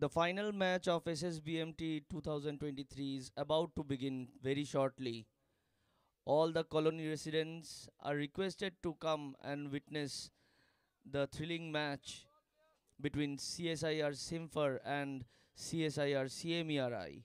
The final match of SSBMT 2023 is about to begin very shortly. All the colony residents are requested to come and witness the thrilling match between CSIR CIMFR and CSIR CMERI.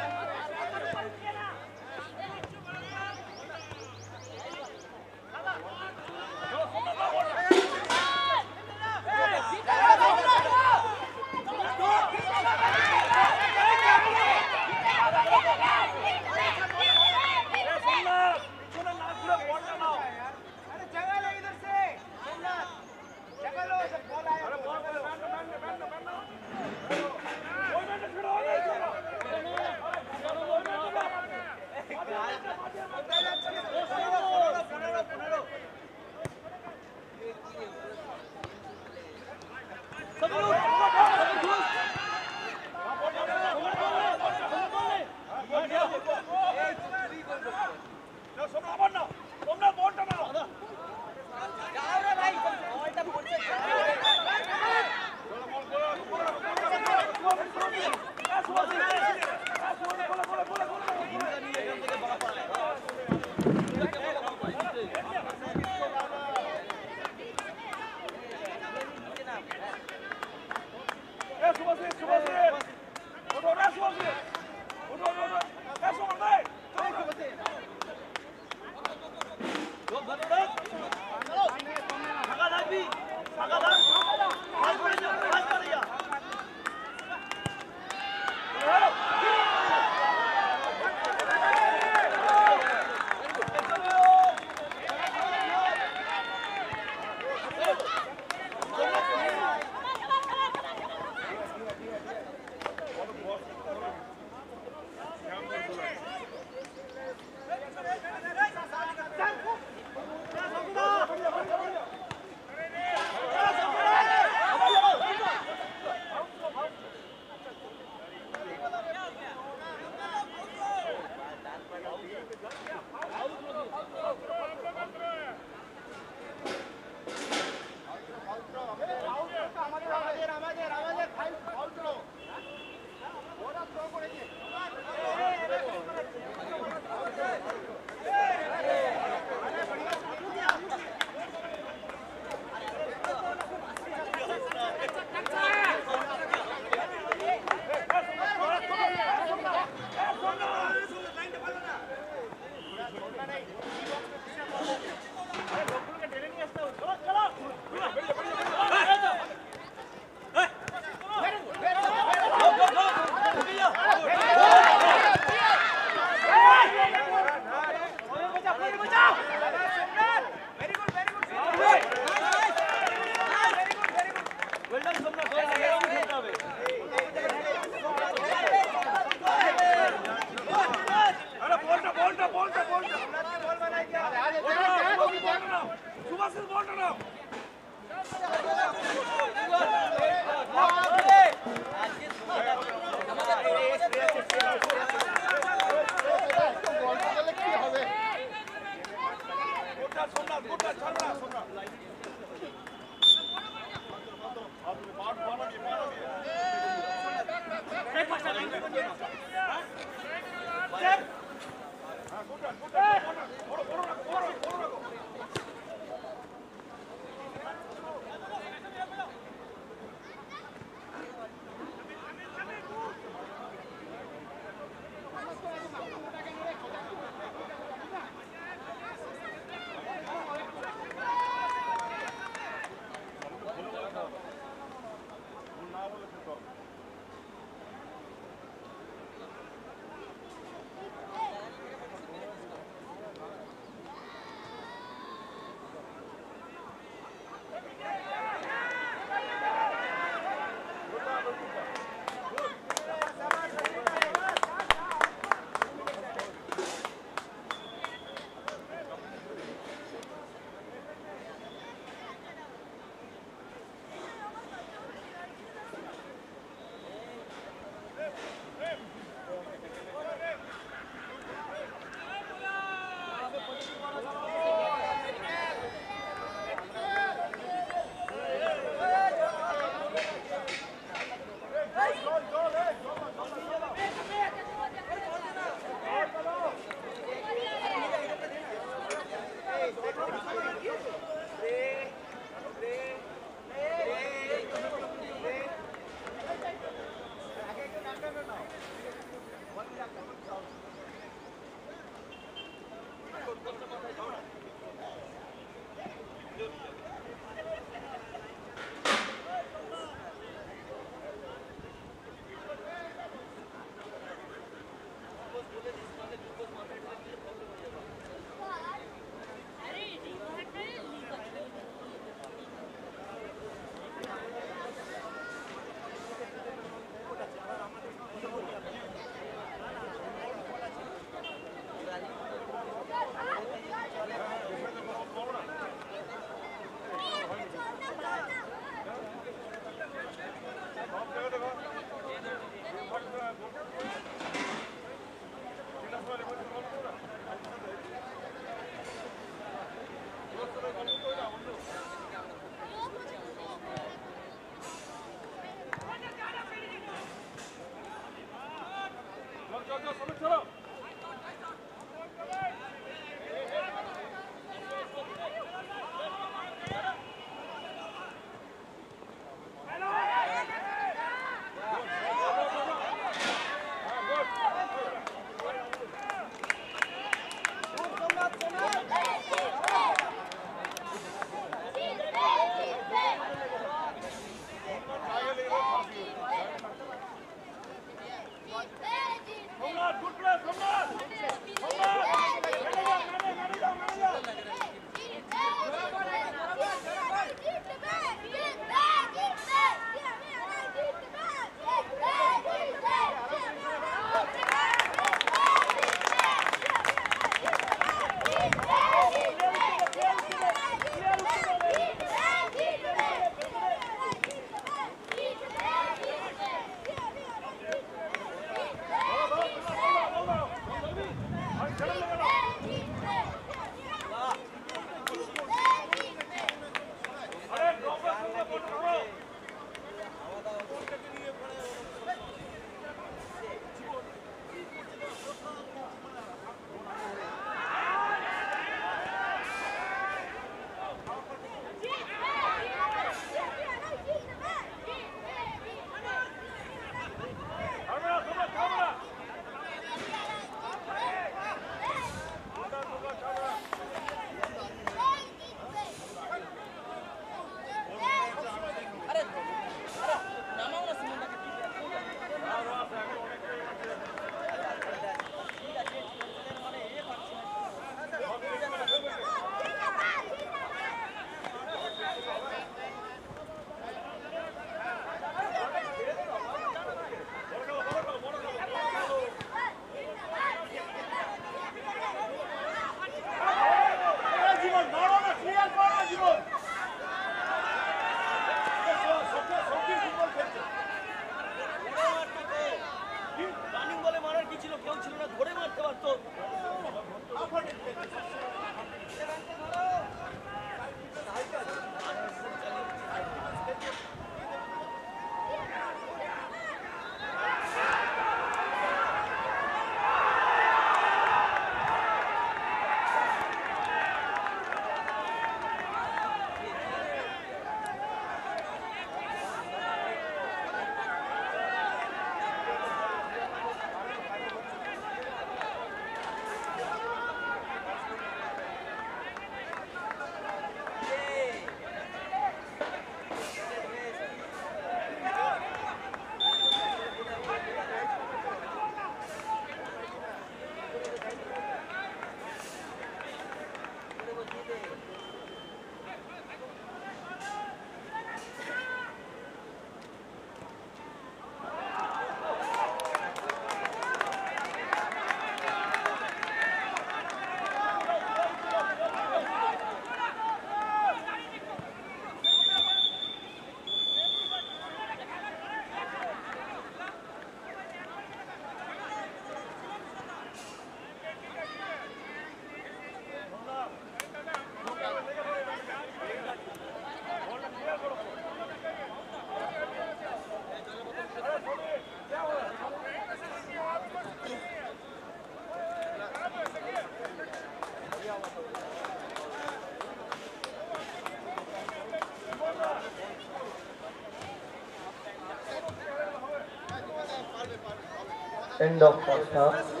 End of first half.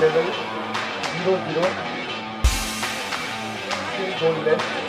Level 0-0. Still goalless. Disconnected.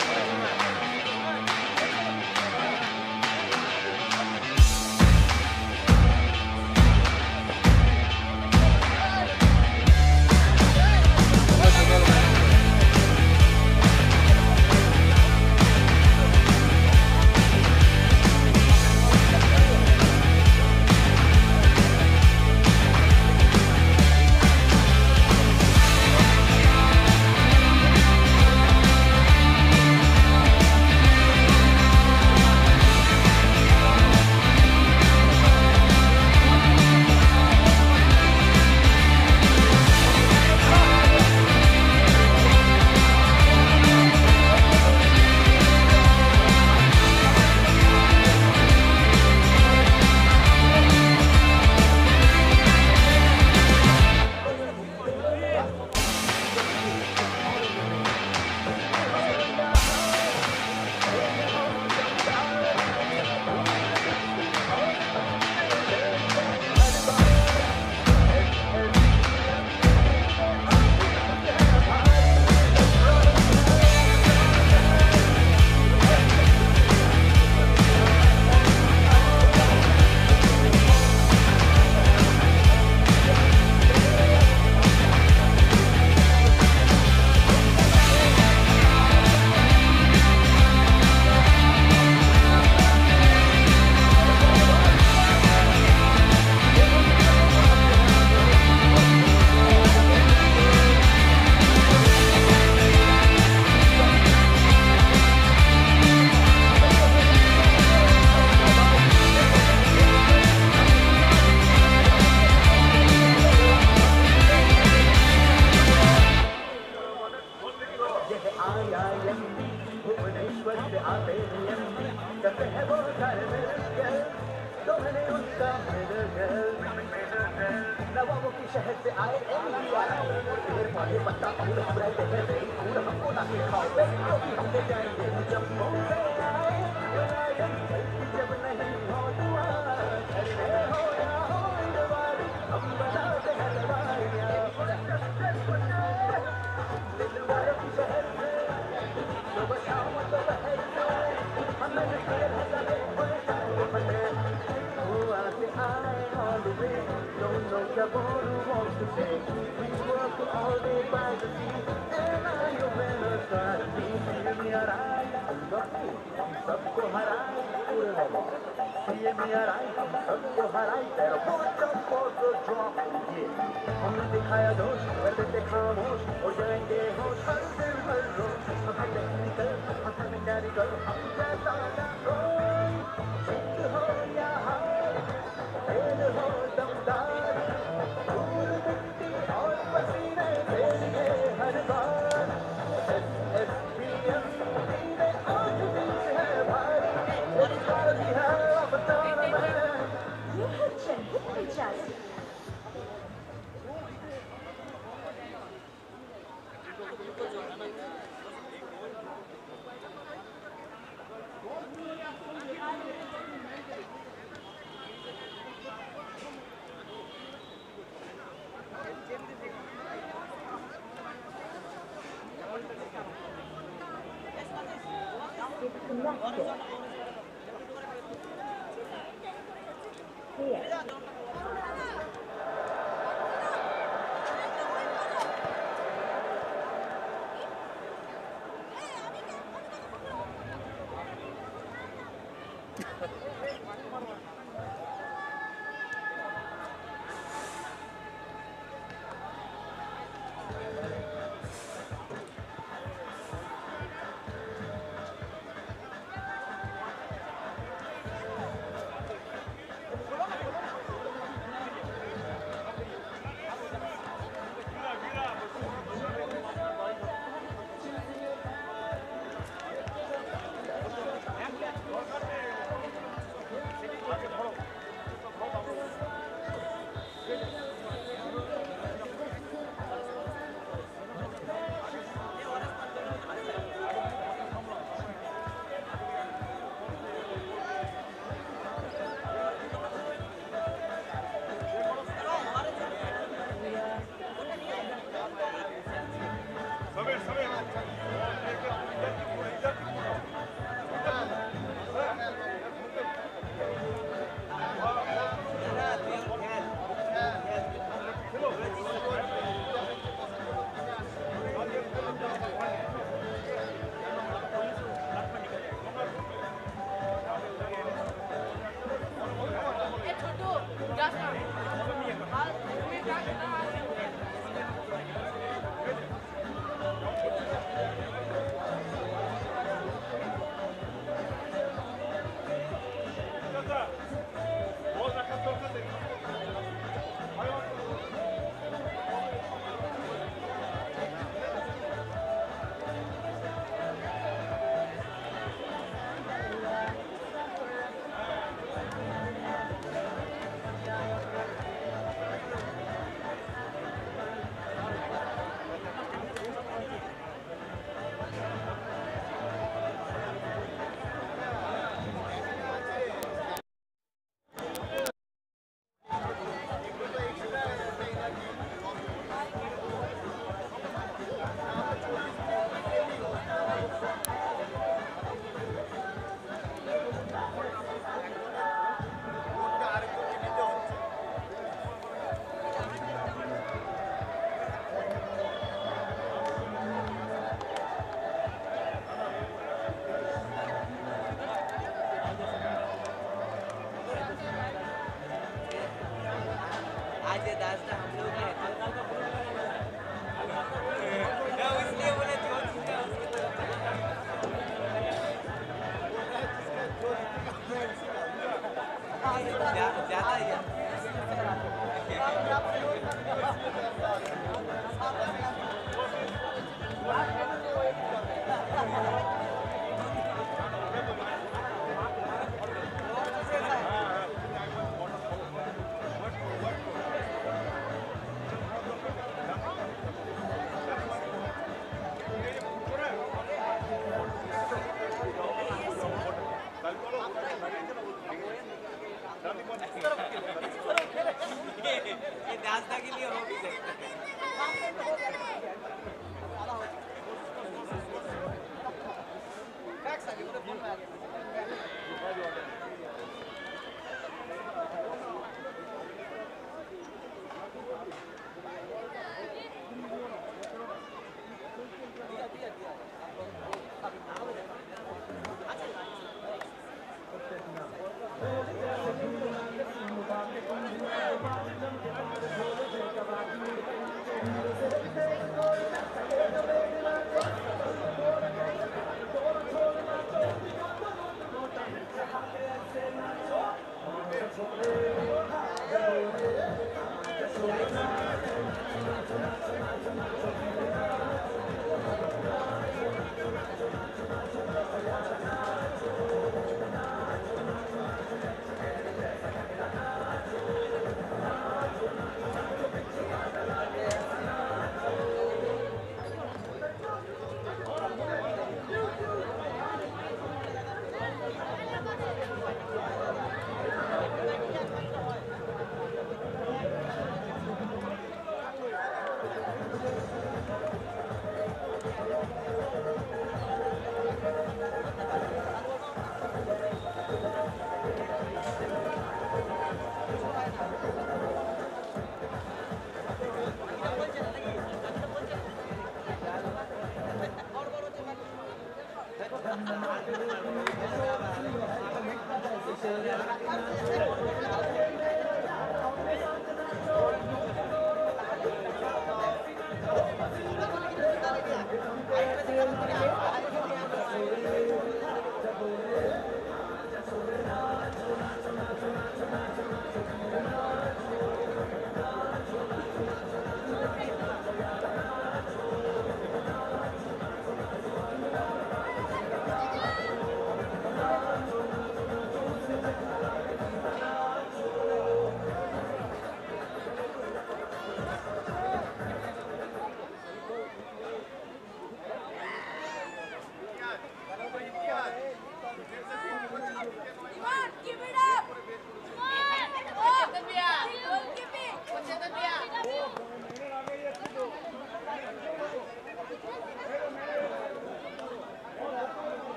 ज्यादा ही है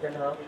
检查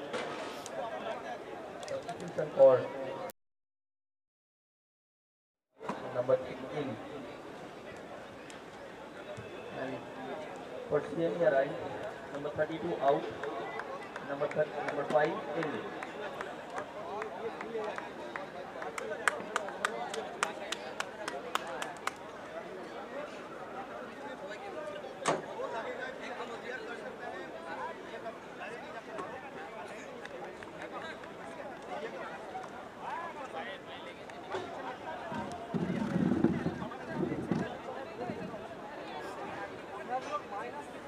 Gracias.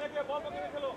लेके ball पकड़ के खेलो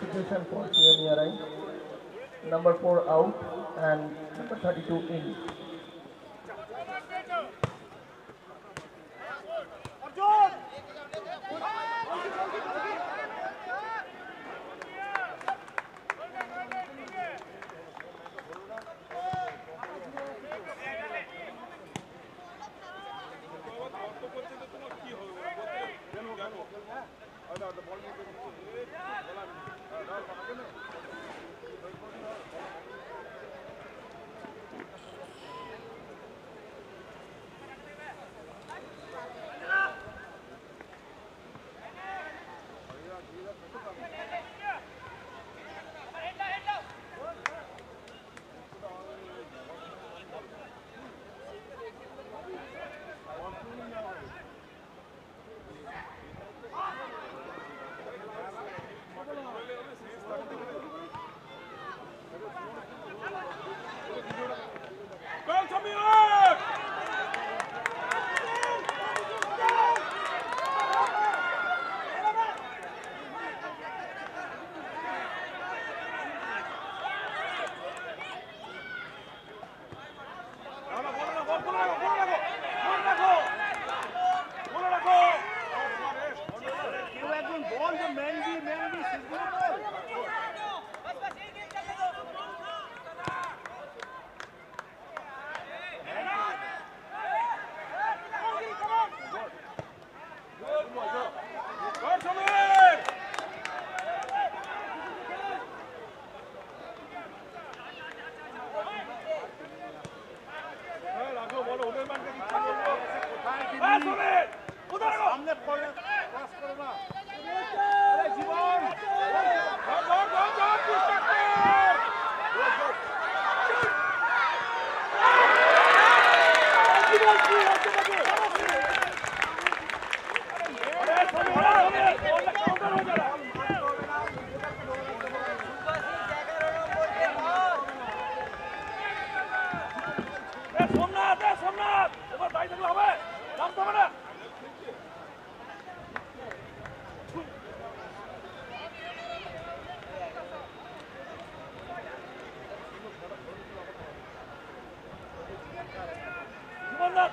substitution for CMERI. Number 4 out and number 32 in.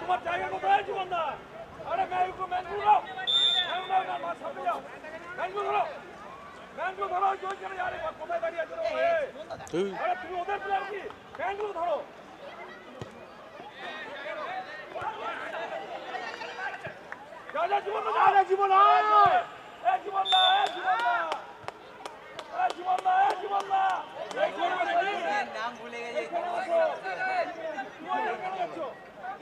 তোমার জায়গা কোথায় জীবনদা আরে ম্যানগুলো ম্যানগুলো দাও ম্যান দাও না মাছ সামনে যাও। ম্যানগুলো ধরো। ম্যানগুলো ধরো যে ওইখানে আরে কোথায় দাঁড়িয়ে আছে রে? আরে তুমি ওদের প্লেয়ার কি? ম্যানগুলো ধরো। যা জীবন দা আরে জীবন আয়।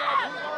Go, go, go.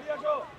りましょう。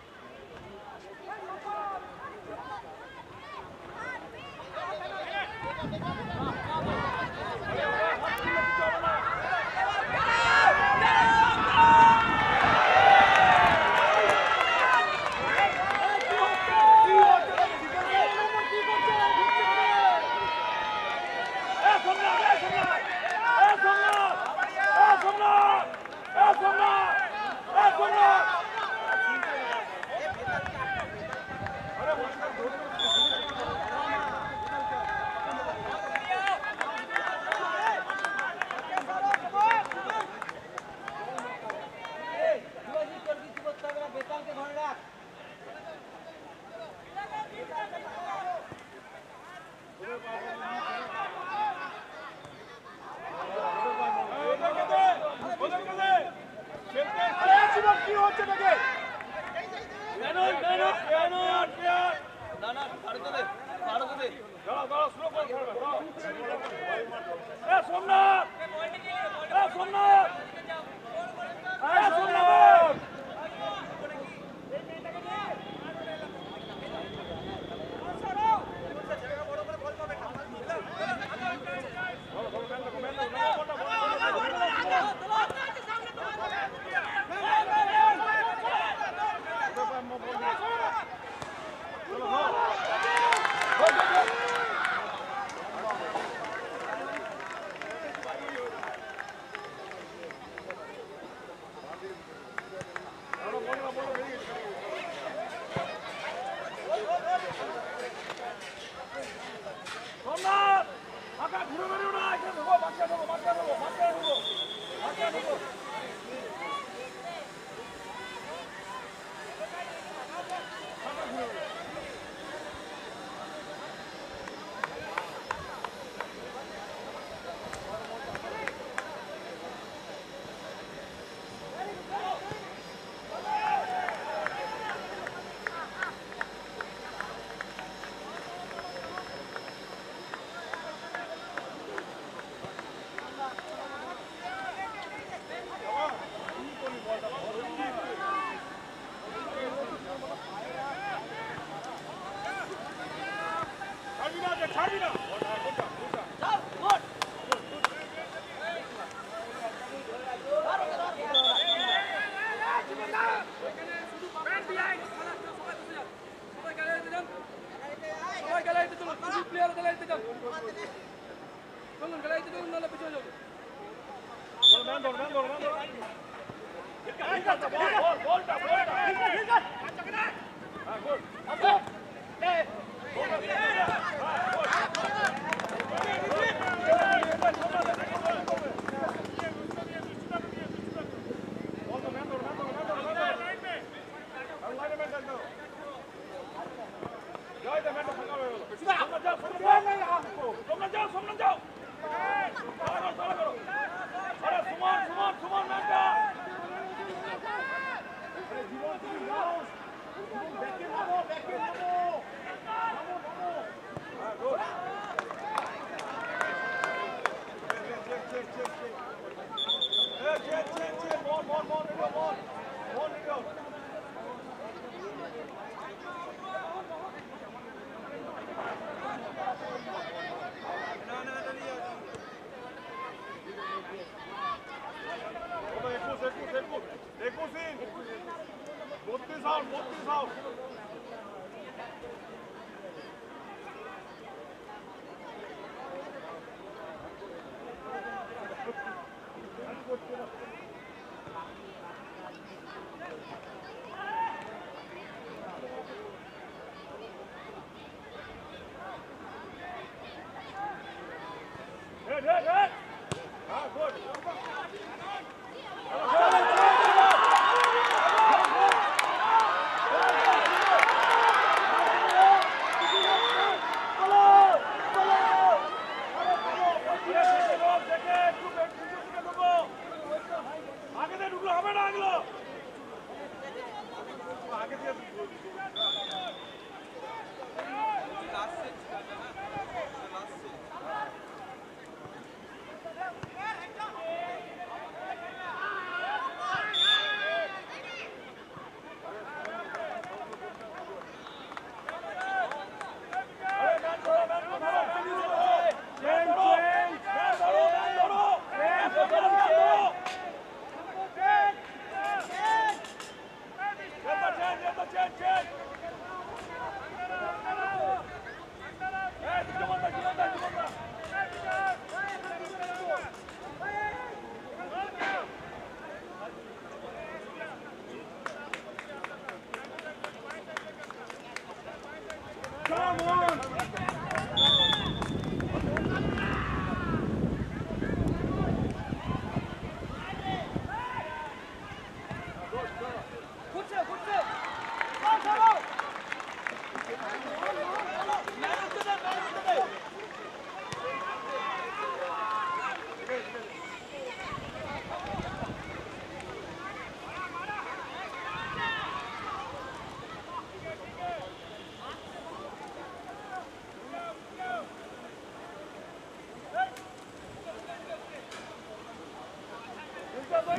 Go,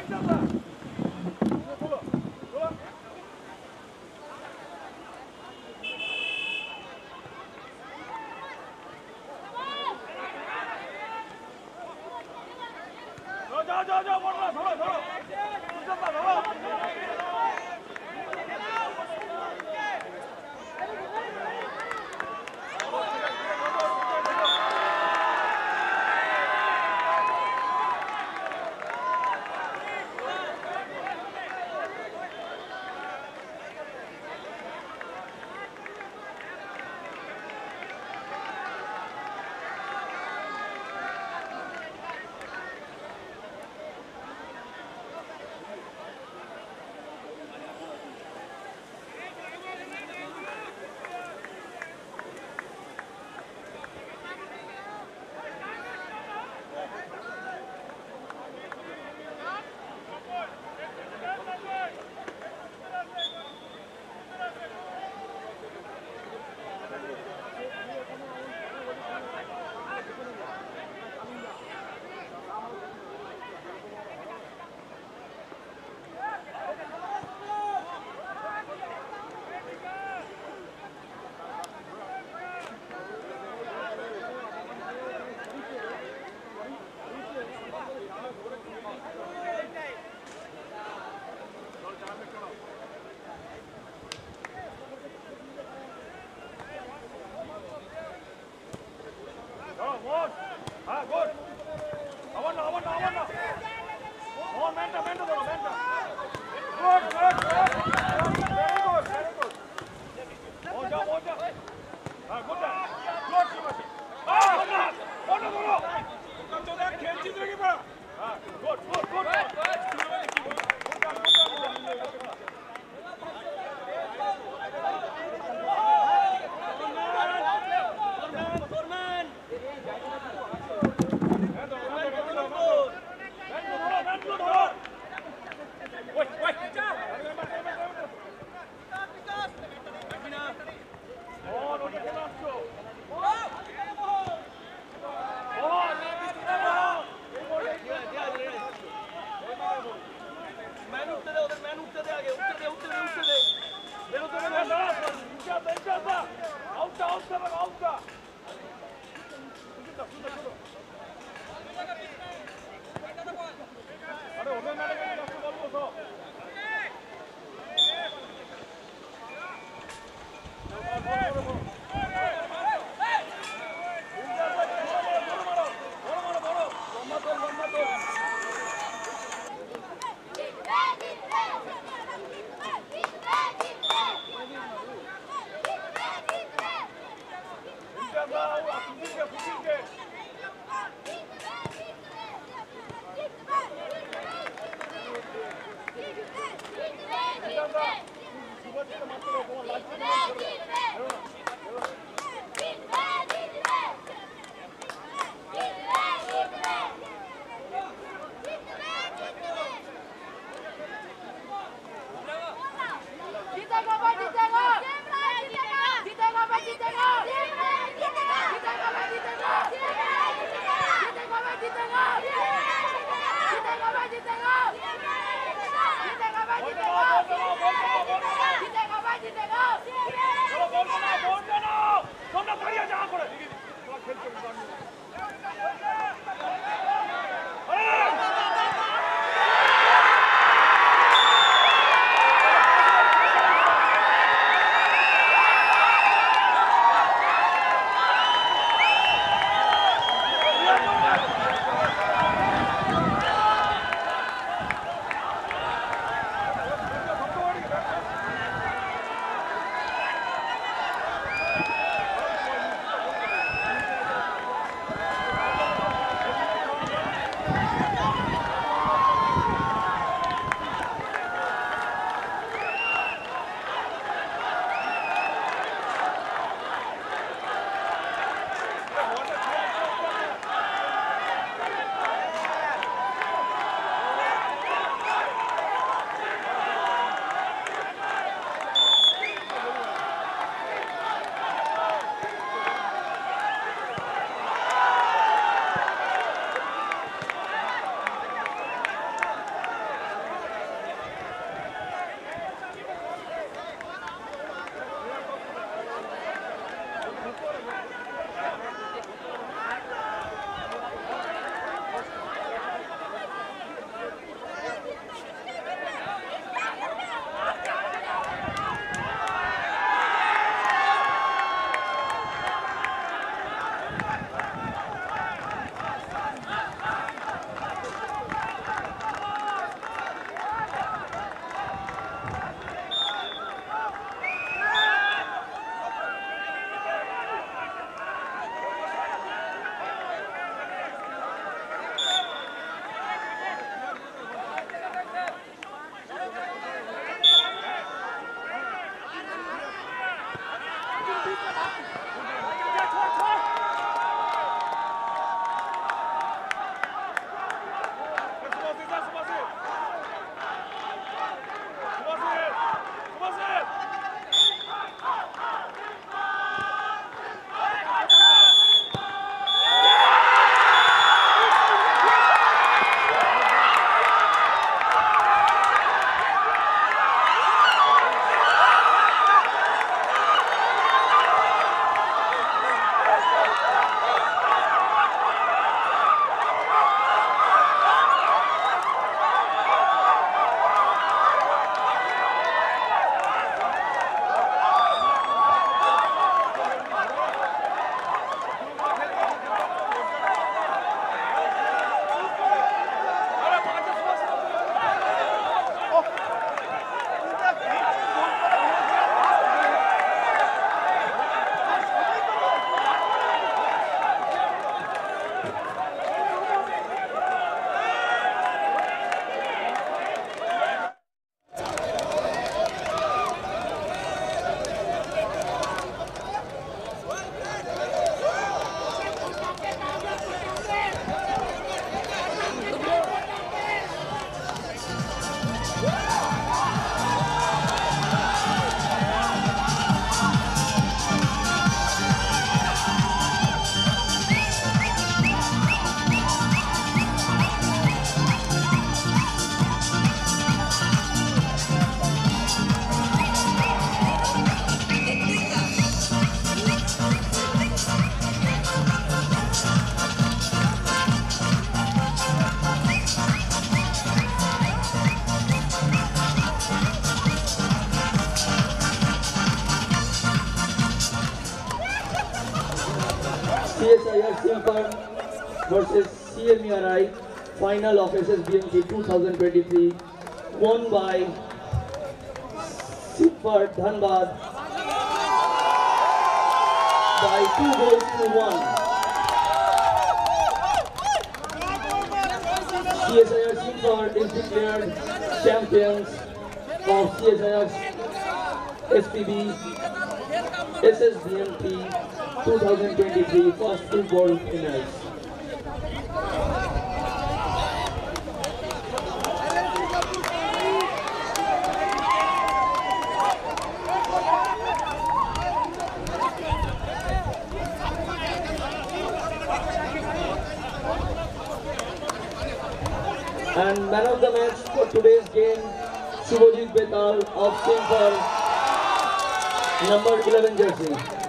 go, go! Final of SSBMT 2023 won by CIMFR Dhanbad by two goals to one. CSIR CIMFR is declared champions of CSIR SPB SSBMT 2023 first football finals. And today's game, Subhajit Betal of Simfer, number 11 jersey.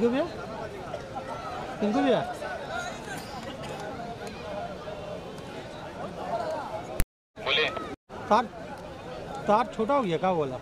Pinku भैया पिंकू भैया तार तार छोटा हो गया क्या बोला?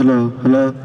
Hello, hello.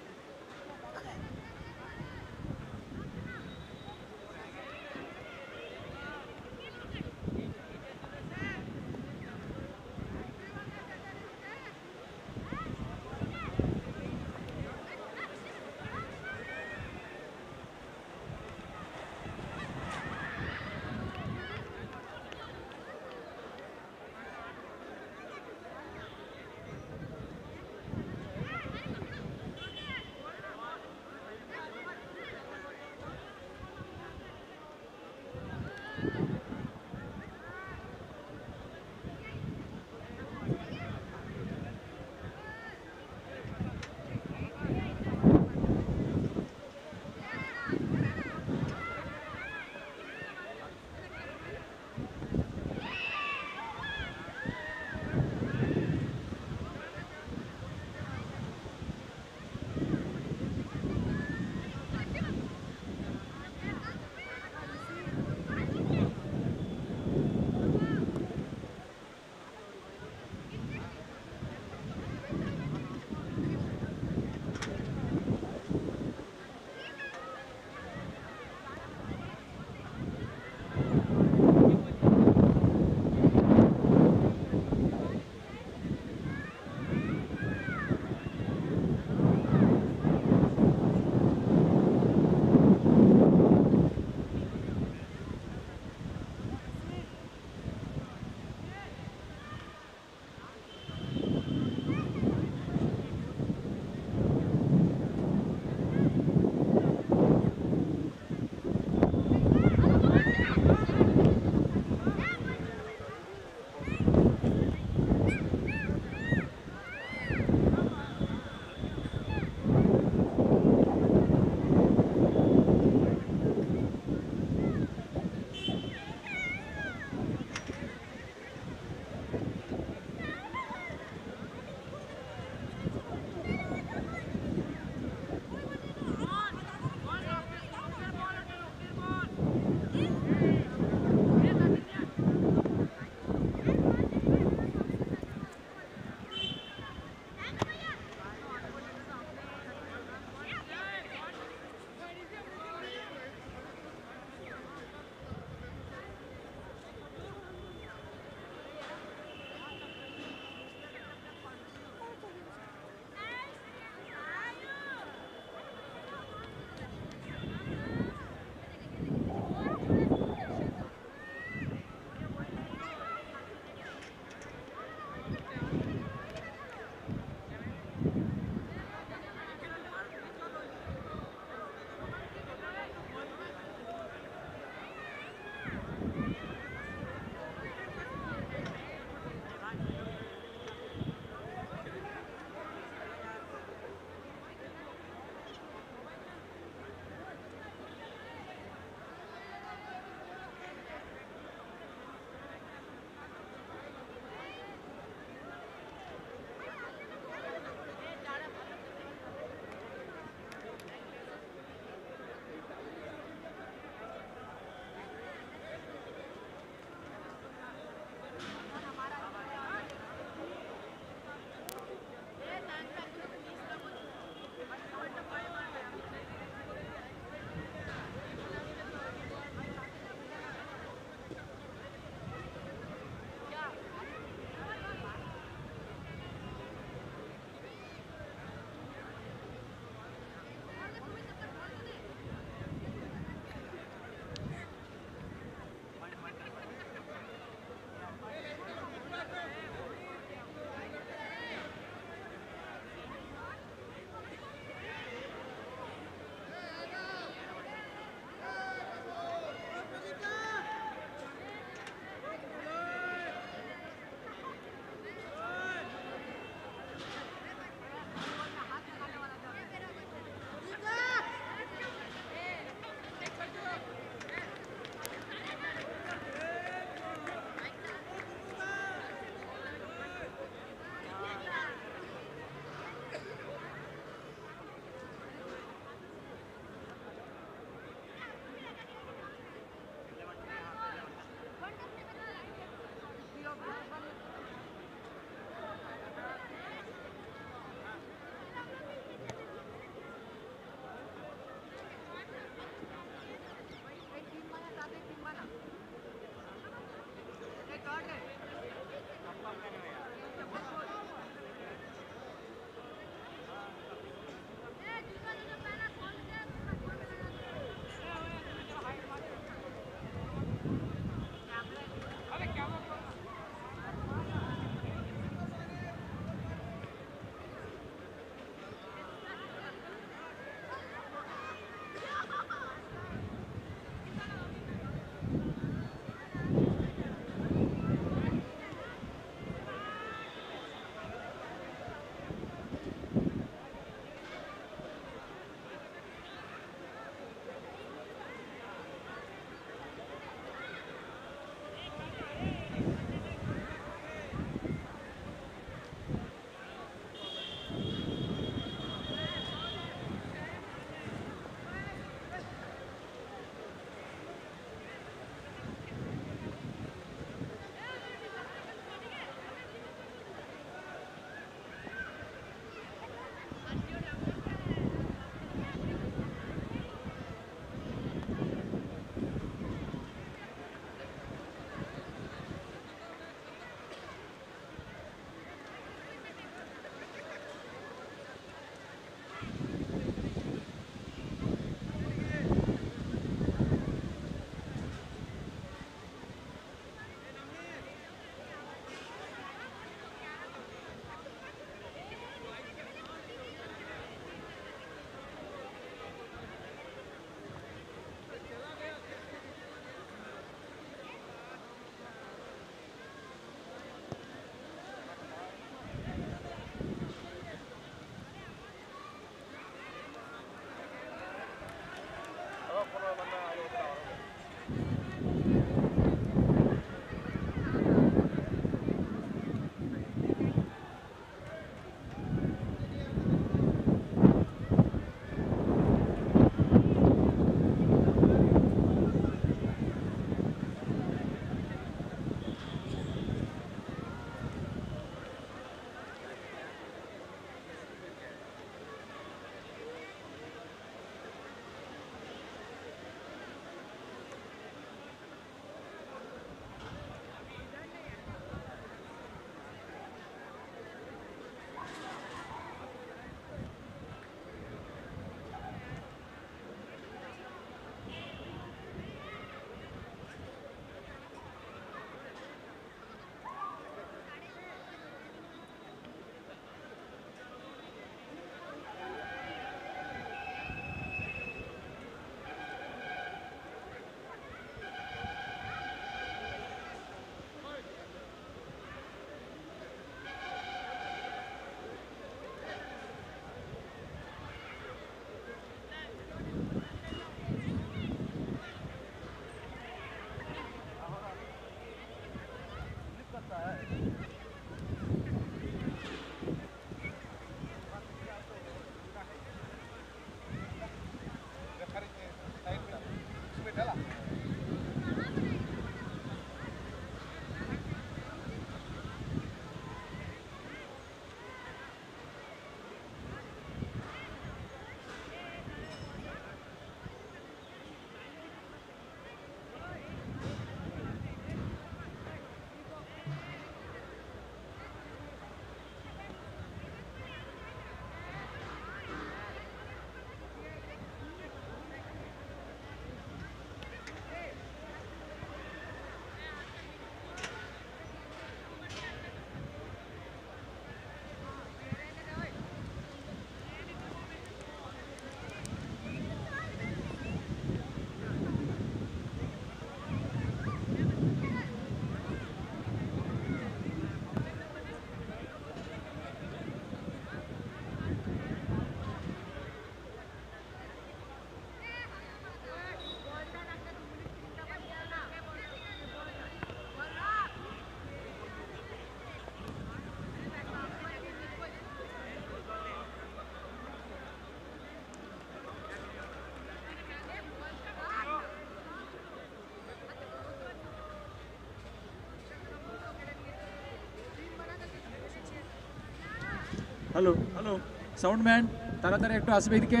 Hello hello soundman তাড়াতাড়ি একটু আসবে এদিকে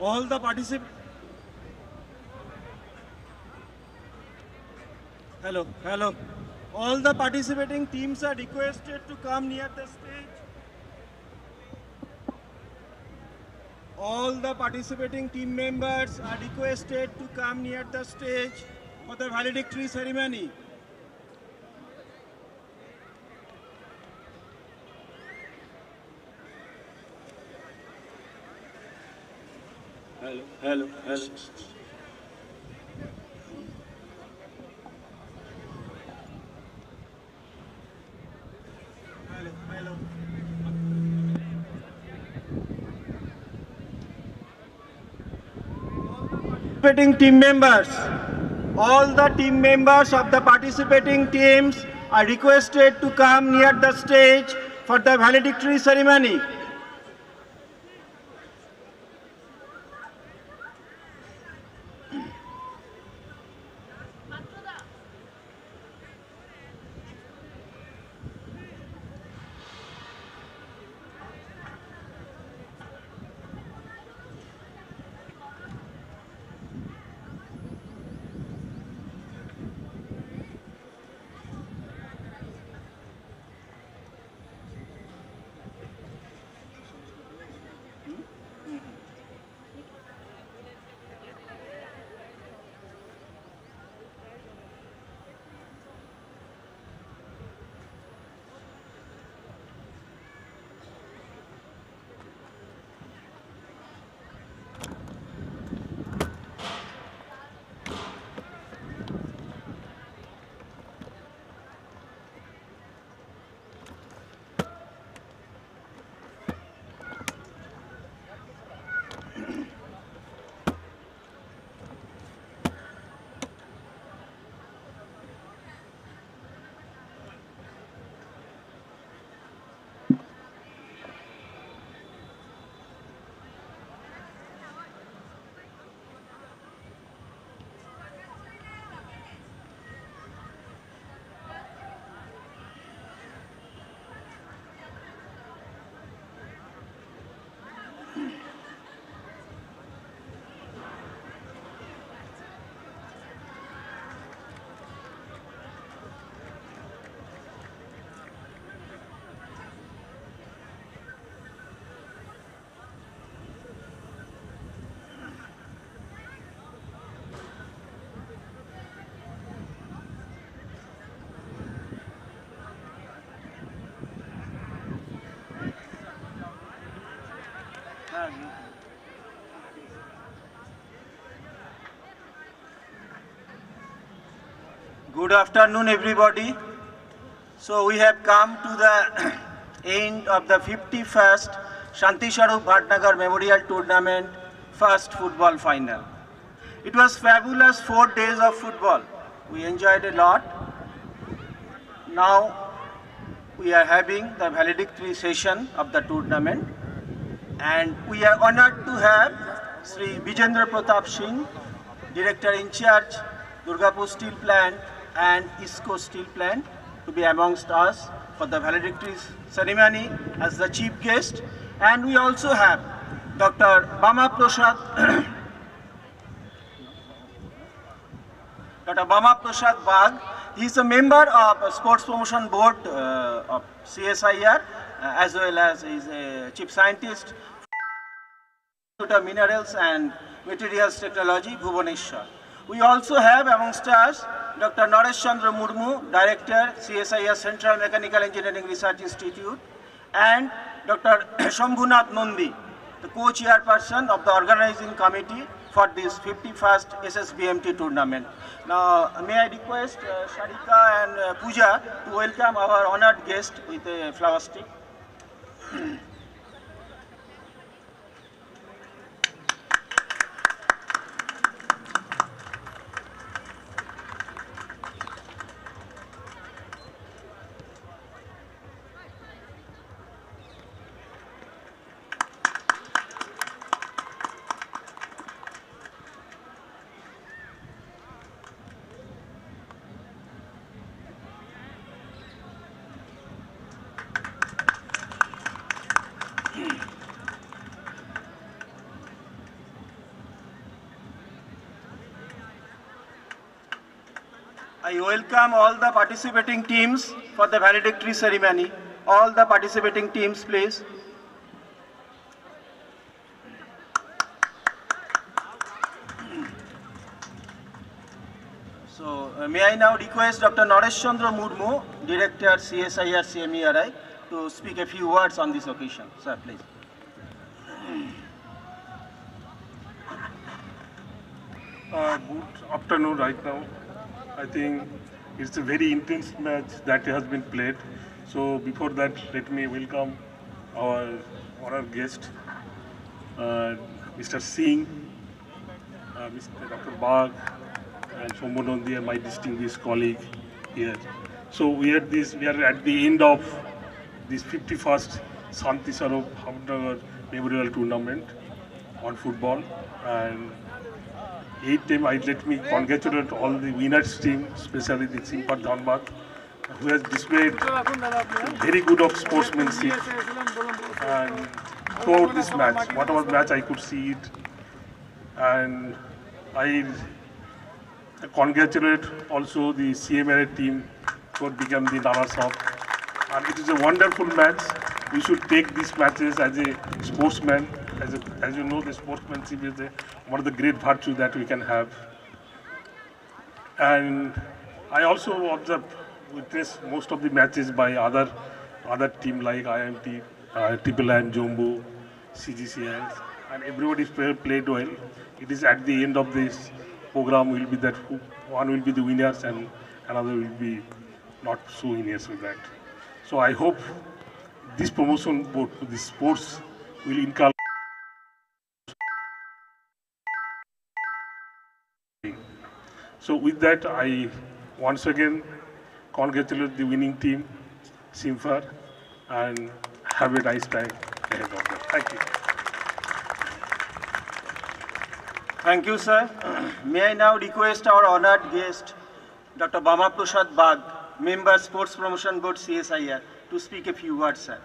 All the particip. Hello, hello. All the participating teams are requested to come near the stage. All the participating team members are requested to come near the stage for the valedictory ceremony. Hello, hello. Participating team members, all the team members of the participating teams are requested to come near the stage for the valedictory ceremony. Good afternoon, everybody. So we have come to the end of the 51st Shanti Swarup Bhatnagar Memorial Tournament first football final. It was fabulous four days of football. We enjoyed a lot. Now we are having the valedictory session of the tournament and we are honored to have Sri Vijendra Pratap Singh, Director in charge, Durgapur Steel Plant and IISCO Steel Plant to be amongst us for the valedictory ceremony as the chief guest. And we also have Dr. Bama Prasad, Dr. Bama Prasad Bagh. He is a member of Sports Promotion Board uh, of CSIR uh, as well as he is a chief scientist of Minerals and Materials Technology, Bhubaneswar. We also have amongst us doctor Naresh Chandra Murmu director CSIS central mechanical engineering research institute and doctor Shambhunath Nandi the co chairperson of the organising committee for this fifty first S S B M T tournament may I request Sarika and Puja to welcome our honoured guest with a flower stick I welcome all the participating teams for the valedictory ceremony. All the participating teams, please. So, uh, may I now request Dr. Naresh Chandra Murmu, Director CSIR CMERI, to speak a few words on this occasion. Sir, please. Uh, good afternoon right now. I think it's a very intense match that has been played. So before that, let me welcome our honored guest, uh, Mr. Singh, uh, Mr. Dr. Bagh, and Sombonondia, my distinguished colleague here. So we are this. We are at the end of this 51st Shanti Swarup Bhatnagar Memorial Tournament on football, and eight team. I let me congratulate all the winners team, especially the CIMFR Dhanbad, who has displayed very good of sportsmanship and throughout this match, whatever match I could see it, and I congratulate also the CMERI team for become the runners up. And it is a wonderful match. We should take these matches as a sportsman. As, as you know, the sportsmanship is a, one of the great virtues that we can have. And I also observe, witness most of the matches by other other team like IMT, uh, M, Jumbo, CGCS, and everybody play, played well. It is at the end of this program will be that one will be the winners and another will be not so winners with that. So I hope this promotion board, this sports will inculcate So with that, I once again congratulate the winning team, CIMFR, and have a nice time ahead of them. Thank you. Thank you, sir. May I now request our honored guest, Dr. Bama Prasad Bagh, Member Sports Promotion Board CSIR, to speak a few words, sir.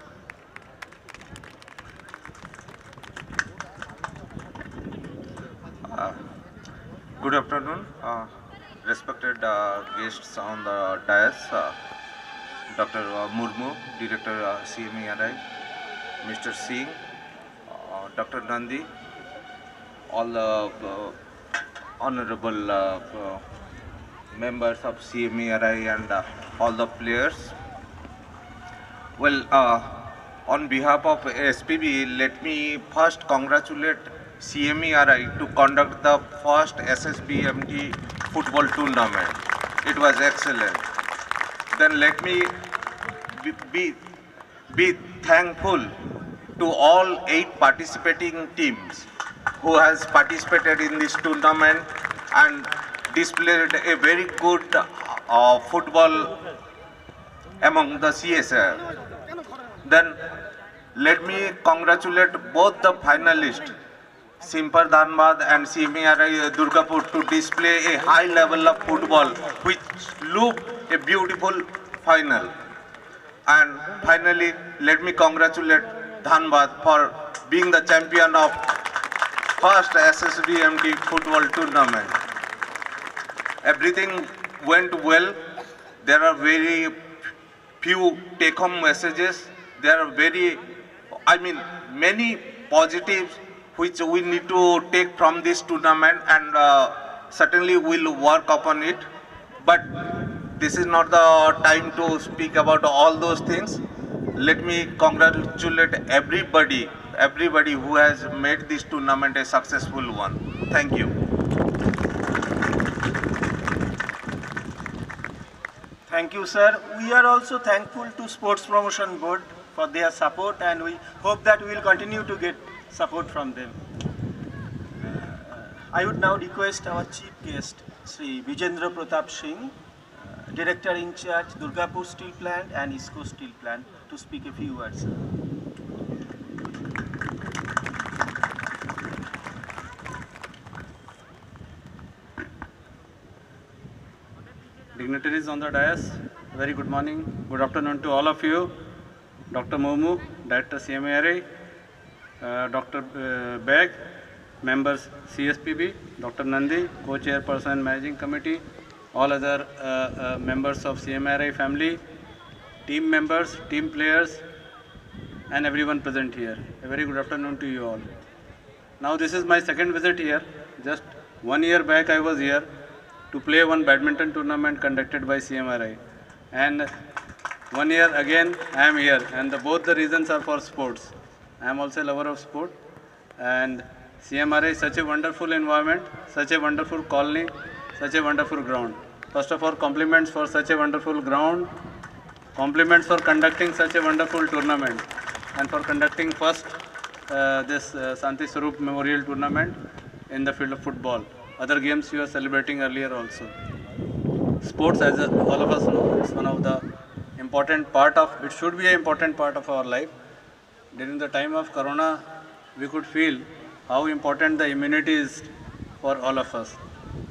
Uh, Good afternoon, uh, respected uh, guests on the dais, uh, Dr. uh, Murmu, Director uh, CMERI, Mr. Singh, Dr. Nandi, all the honorable members of CMERI and all the players. Well, on behalf of SPB, let me first congratulate CMERI to conduct the first SSBMT football tournament. It was excellent. Then let me be, be, be thankful to all eight participating teams who has participated in this tournament and displayed a very good uh, football among the CSIR. Then let me congratulate both the finalists, CIMFR Dhanbad and CMERI uh, Durgapur to display a high level of football which looked a beautiful final. And finally, let me congratulate Dhanbad for being the champion of first SSBMT football tournament. Everything went well. There are very few take-home messages. There are very, I mean, many positives which we need to take from this tournament and uh, certainly we'll work upon it. But this is not the time to speak about all those things. Let me congratulate everybody, everybody who has made this tournament a successful one. Thank you. Thank you, sir. We are also thankful to Sports Promotion Board for their support and we hope that we will continue to get support from them. Uh, I would now request our chief guest, Sri Vijendra Pratap Singh, uh, Director in charge, Durgapur Steel Plant and IISCO Steel Plant, to speak a few words. dignitaries on the dais, very good morning, good afternoon to all of you. Dr. Murmu, Director CMERI, uh, Dr. uh, Beg, members CSPB, Dr. Nandi, Co-Chairperson Managing Committee, all other uh, uh, members of CMERI family, team members, team players, and everyone present here. A very good afternoon to you all. Now this is my second visit here. Just one year back I was here to play one badminton tournament conducted by CMERI. And one year again I am here and the, both the reasons are for sports. I am also a lover of sport and CMERI is such a wonderful environment, such a wonderful colony, such a wonderful ground. First of all, compliments for such a wonderful ground, compliments for conducting such a wonderful tournament and for conducting first uh, this uh, Shanti Swarup Memorial Tournament in the field of football. Other games you are celebrating earlier also. Sports, as all of us know, is one of the important part of, it should be an important part of our life. During the time of Corona, we could feel how important the immunity is for all of us.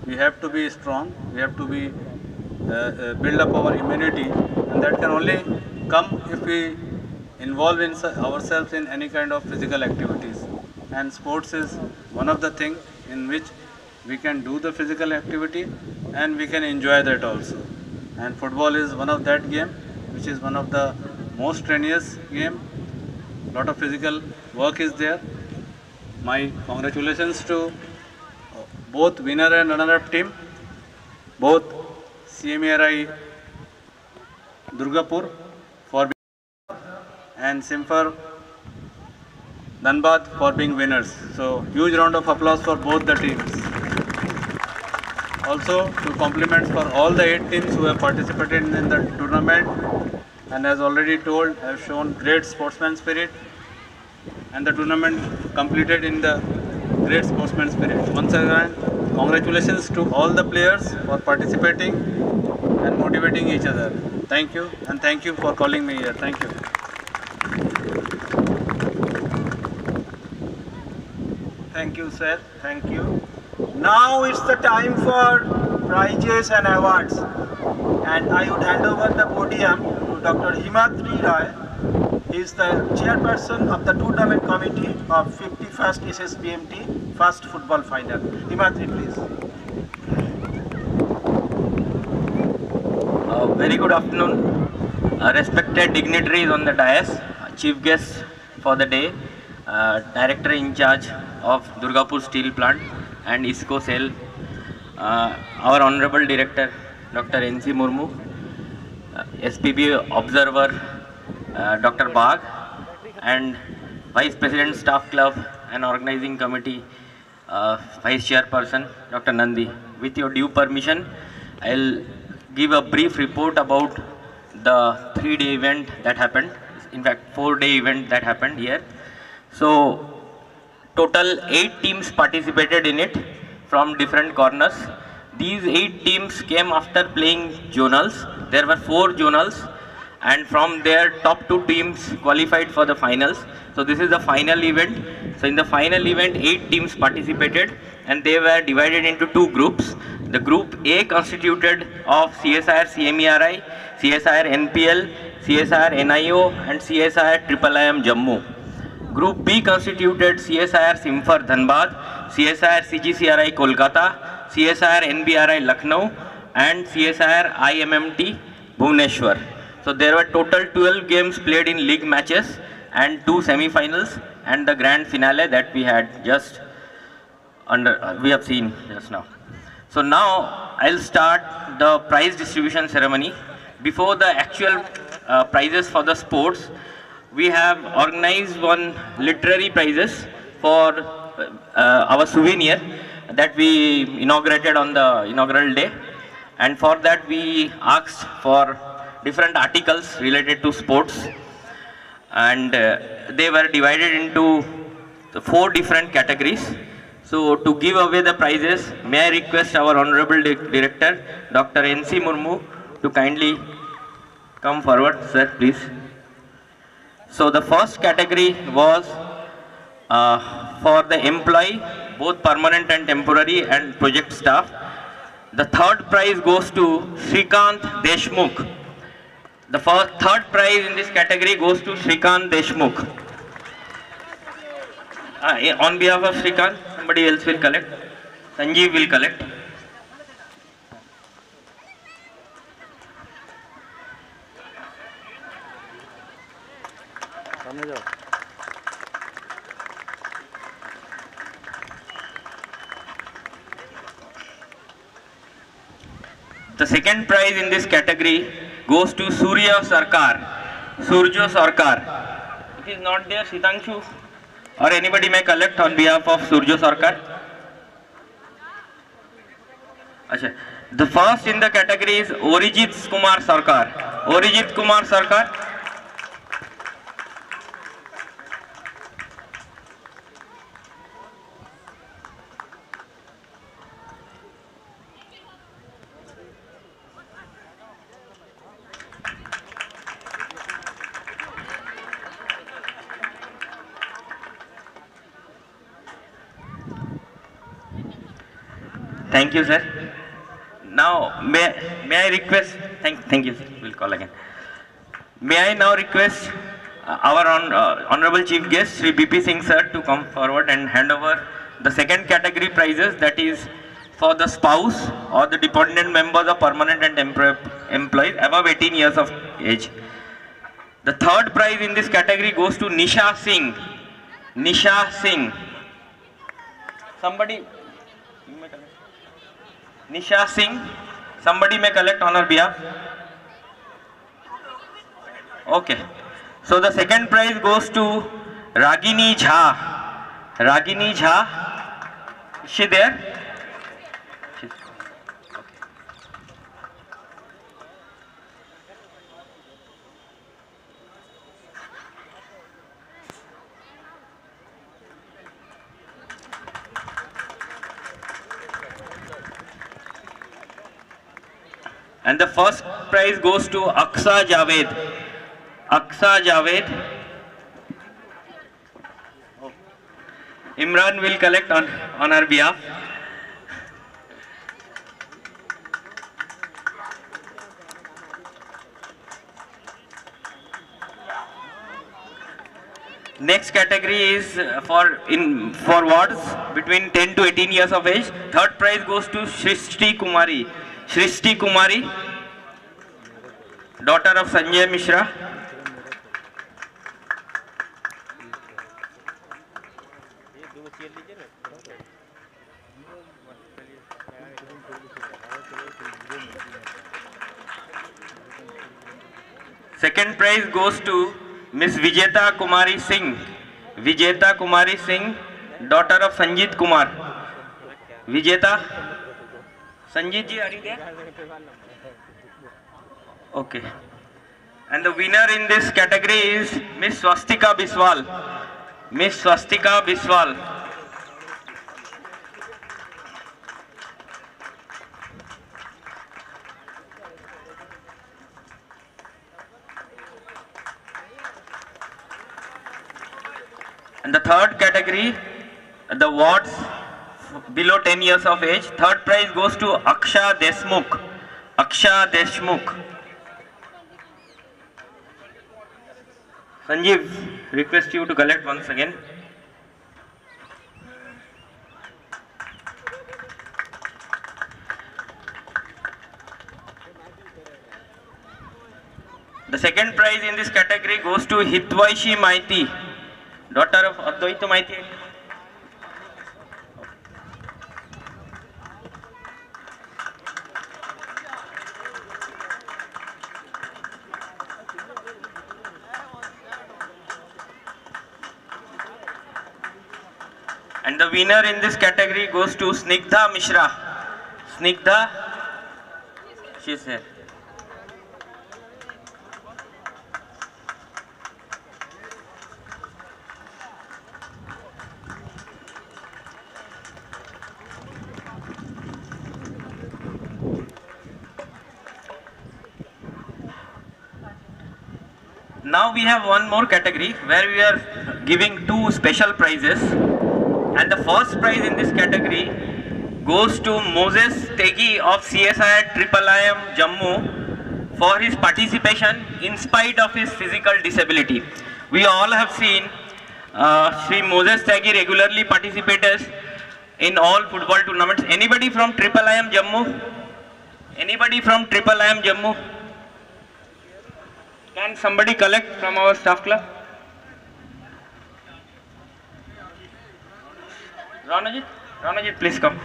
We have to be strong, we have to be, uh, uh, build up our immunity and that can only come if we involve in ourselves in any kind of physical activities. And sports is one of the things in which we can do the physical activity and we can enjoy that also. And football is one of that game, which is one of the most strenuous game. Lot of physical work is there. My congratulations to uh, both winner and runner-up team, both CMERI Durgapur for being and CIMFR Dhanbad for being winners. So huge round of applause for both the teams. Also to compliments for all the eight teams who have participated in the tournament and as already told have shown great sportsman spirit and the tournament completed in the great sportsman spirit. Once again, congratulations to all the players for participating and motivating each other. Thank you and thank you for calling me here. Thank you. Thank you, sir. Thank you. Now it's the time for prizes and awards. And I would hand over the podium to Dr. Himadri Roy. He is the chairperson of the tournament committee of 51st SSBMT first football final. Himatri, please. Uh, very good afternoon. Uh, respected dignitaries on the dais, chief guests for the day, uh, director in charge of Durgapur Steel Plant and ISCO Cell, uh, our honorable director Dr. N.C. Murmu, uh, SPB observer uh, Dr. Bagh and Vice President Staff Club and Organizing Committee uh, Vice Chairperson Dr. Nandi. With your due permission, I'll give a brief report about the three-day event that happened. In fact, four-day event that happened here. So, total eight teams participated in it from different corners. These eight teams came after playing zonals. There were four zonals and from there top two teams qualified for the finals. So this is the final event. So in the final event eight teams participated and they were divided into two groups. The group A constituted of CSIR CMERI, CSIR NPL, CSIR NIO and CSIR IIIM Jammu. Group B constituted CSIR CIMFR Dhanbad, CSIR CGCRI Kolkata, CSIR NBRI Lucknow and CSIR IMMT Bhubaneswar. So there were total 12 games played in league matches and two semi-finals and the grand finale that we had just under uh, we have seen just now. So now I'll start the prize distribution ceremony. Before the actual uh, prizes for the sports, we have organized one literary prizes for uh, our souvenir that we inaugurated on the inaugural day. And for that we asked for different articles related to sports. And uh, they were divided into four different categories. So to give away the prizes, may I request our Honorable Di Director, Dr. N.C. Murmu, to kindly come forward, sir, please. So the first category was uh, for the employee, both permanent and temporary and project staff. The third prize goes to Srikant Deshmukh. The first, third prize in this category goes to Srikan Deshmukh. Uh, on behalf of Srikan, somebody else will collect. Sanjeev will collect. The second prize in this category goes to Surya Sarkar, Surjo Sarkar. It is not there, Sitanshu. or anybody may collect on behalf of Surjo Sarkar. Achha. The first in the category is Orijit Kumar Sarkar. Orijit Kumar Sarkar. You, sir. Now, may, may I request, thank, thank you, sir. we'll call again. May I now request uh, our hon- uh, Honorable Chief Guest, Sri BP Singh sir, to come forward and hand over the second category prizes, that is for the spouse or the dependent members of permanent and temporary employees above 18 years of age. The third prize in this category goes to Nisha Singh. Nisha Singh. Somebody, Nisha Singh, somebody may collect on her behalf. Okay. So the second prize goes to Ragini Jha. Ragini Jha. Is she there? And the first prize goes to Aksa Javed. Aksa Javed. Imran will collect on, on her behalf. Next category is uh, for in for wards between 10 to 18 years of age. Third prize goes to Shrishti Kumari. Shrishti Kumari, daughter of Sanjay Mishra. Second prize goes to Miss Vijeta Kumari Singh. Vijeta Kumari Singh, daughter of Sanjit Kumar. Vijeta, Sanjit ji, are you there? Okay. And the winner in this category is Miss Swastika Biswal. Miss Swastika Biswal. And the third category, the wards below 10 years of age. Third prize goes to Aksha Deshmukh. Aksha Deshmukh. Sanjeev, request you to collect once again. The second prize in this category goes to Hitvaishi Maiti, daughter of Advaita Maiti. And the winner in this category goes to Snigdha Mishra. Snigdha, she's here. Now we have one more category where we are giving two special prizes. And the first prize in this category goes to Moses Tyagi of CSI Triple IM Jammu for his participation in spite of his physical disability. We all have seen uh, Sri Moses Tyagi regularly participates in all football tournaments. Anybody from Triple IM Jammu? Anybody from Triple IM Jammu? Can somebody collect from our staff club? Ranajit, Ranajit, please come.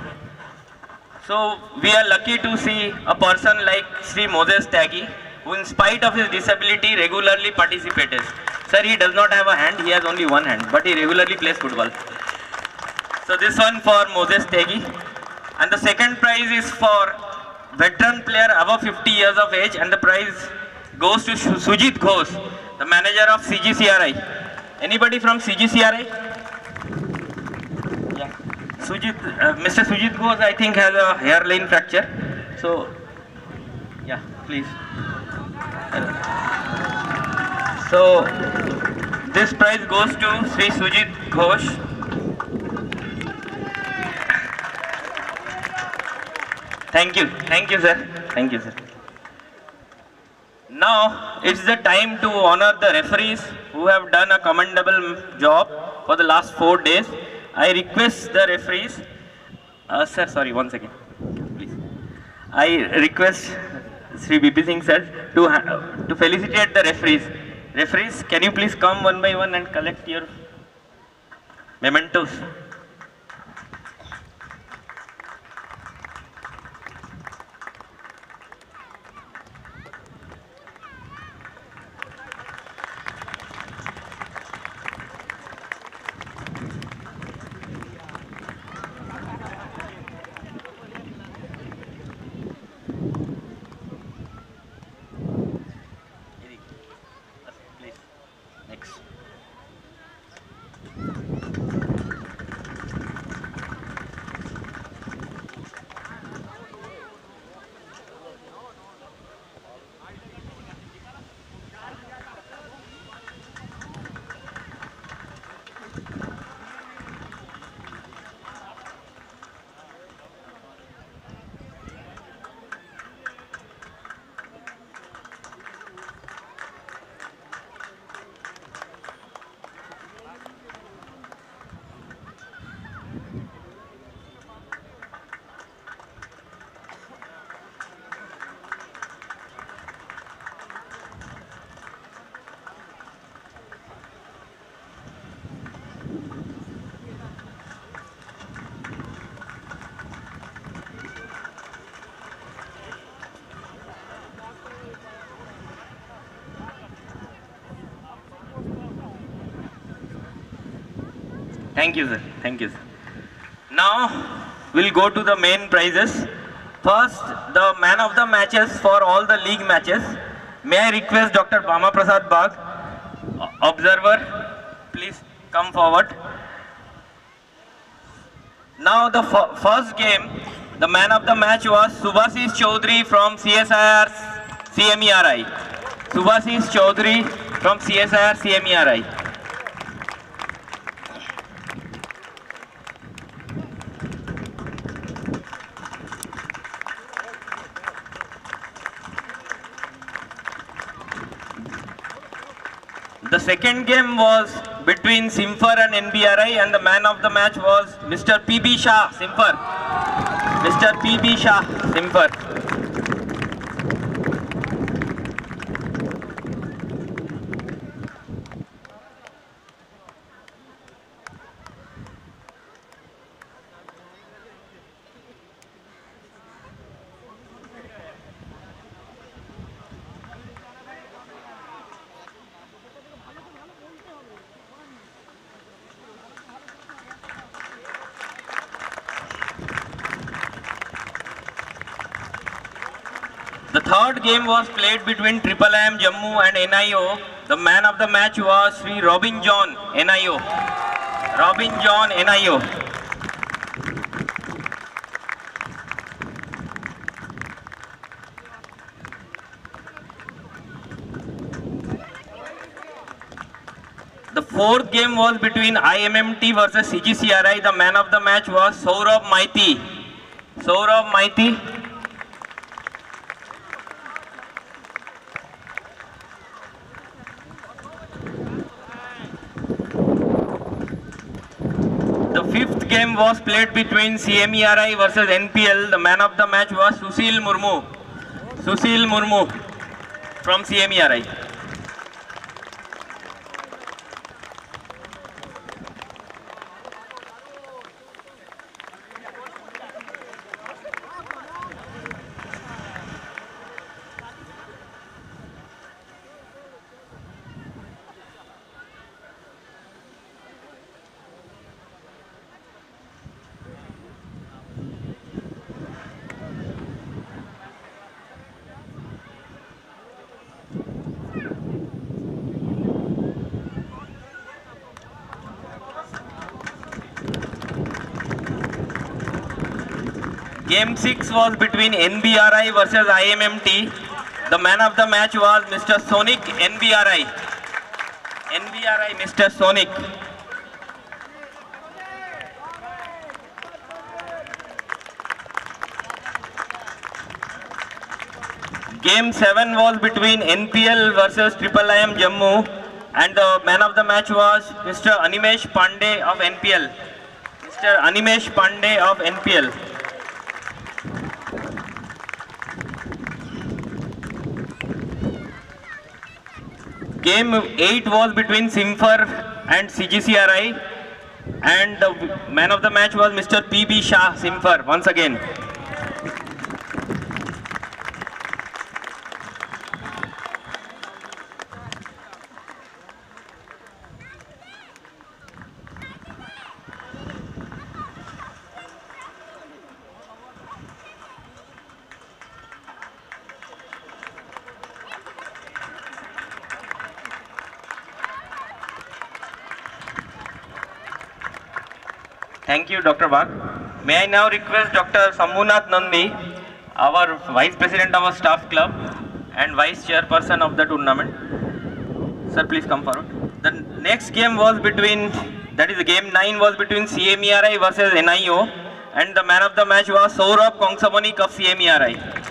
So we are lucky to see a person like Sri Moses Tyagi, who in spite of his disability regularly participates. Sir, he does not have a hand, he has only one hand, but he regularly plays football. So this one for Moses Tyagi. And the second prize is for veteran player above 50 years of age and the prize goes to Sujit Ghosh, the manager of CGCRI. Anybody from CGCRI? Sujit, uh, Mr. Sujit Ghosh I think has a hairline fracture. So, yeah, please. So, this prize goes to Sri Sujit Ghosh. Thank you, thank you, sir. Thank you, sir. Now it's the time to honor the referees who have done a commendable job for the last four days. I request the referees, uh, sir, sorry, one second, please. I request Sri BP Singh sir to ha- to felicitate the referees. Referees, can you please come one by one and collect your mementos? Thank you, sir. Thank you, sir. Now we'll go to the main prizes. First, the man of the matches for all the league matches. May I request Dr. Bama Prasad Bagh, observer, please come forward. Now the first game, the man of the match was Subhasis Chaudhary from CSIR CMERI. Subhasis Chaudhary from CSIR CMERI. Second game was between CIMFR and NBRI and the man of the match was Mr. PB Shah, CIMFR. Mr. PB Shah, CIMFR. The game was played between Triple M Jammu and NIO. The man of the match was Sri Robin John, NIO. Robin John, NIO. The fourth game was between IMMT versus CGCRI. The man of the match was Saurabh Maiti. Saurabh Maiti. Game was played between CMERI versus NPL. The man of the match was Susil Murmu. Susil Murmu from CMERI. Game 6 was between NBRI versus IMMT. The man of the match was Mr. Sonic NBRI. NBRI Mr. Sonic. Game 7 was between NPL versus Triple IM Jammu and the man of the match was Mr. Animesh Pandey of NPL. Mr. Animesh Pandey of NPL. Game 8 was between CIMFR and CGCRI and the man of the match was Mr. PB Shah CIMFR once again. Thank you, Dr. Bag. May I now request Dr. Sambhunath Nandi, our Vice President of our Staff Club and Vice Chairperson of the tournament. Sir, please come forward. The next game was between, that is game 9 was between CMERI versus NIO and the man of the match was Saurabh kongsamani of CMERI.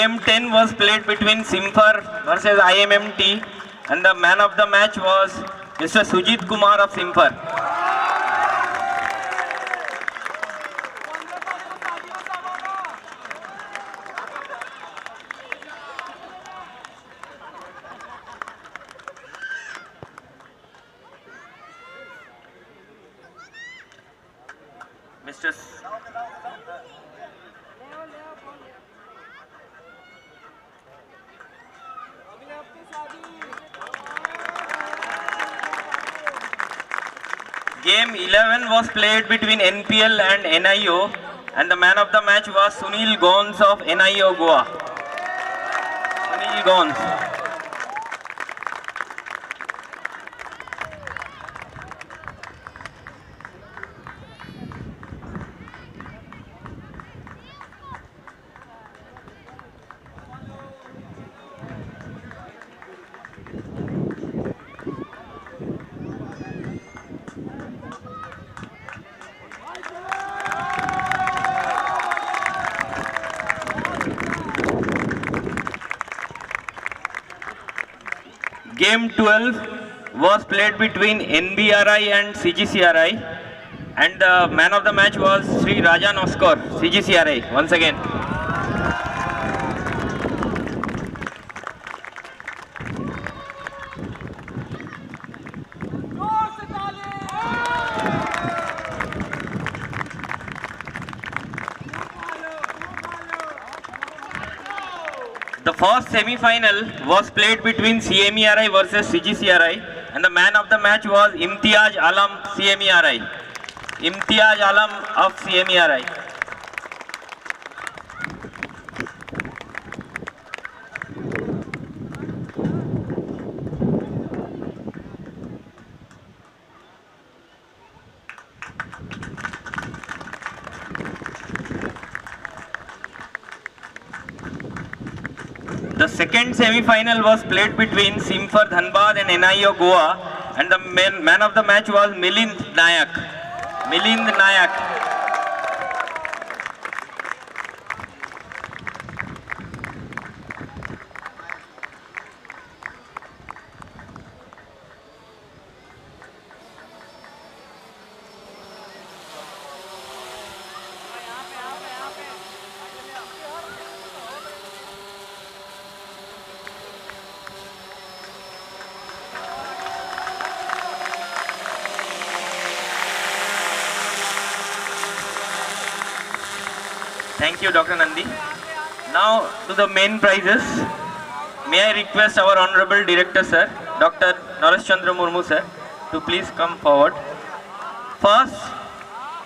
Game 10 was played between CIMFR versus IMMT and the man of the match was Mr. Sujit Kumar of CIMFR. Mr. S- Game 11 was played between NPL and NIO and the man of the match was Sunil Gons of NIO Goa. Sunil Gons. Game 12 played between NBRI and CGCRI and the man of the match was Sri Rajan Oscar, CGCRI once again. The first semi-final was played between CMERI versus CGCRI and the man of the match was Imtiaz Alam CMERI. Imtiaz Alam of CMERI. The second semi-final was played between CIMFR Dhanbad and NIO Goa and the man, man of the match was Milind Nayak. Milind Nayak. The main prizes. May I request our Honorable Director, sir, Dr. Naresh Chandra Murmu, sir, to please come forward. First,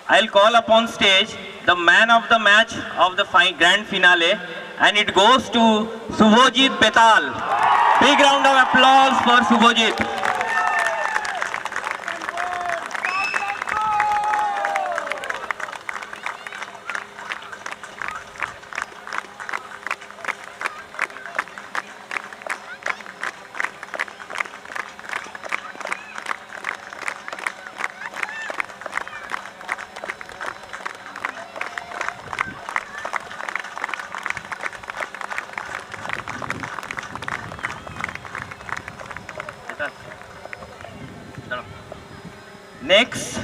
I'll call upon stage the man of the match of the fi- grand finale and it goes to Subhojit Betal. Big round of applause for Subhojit. Next,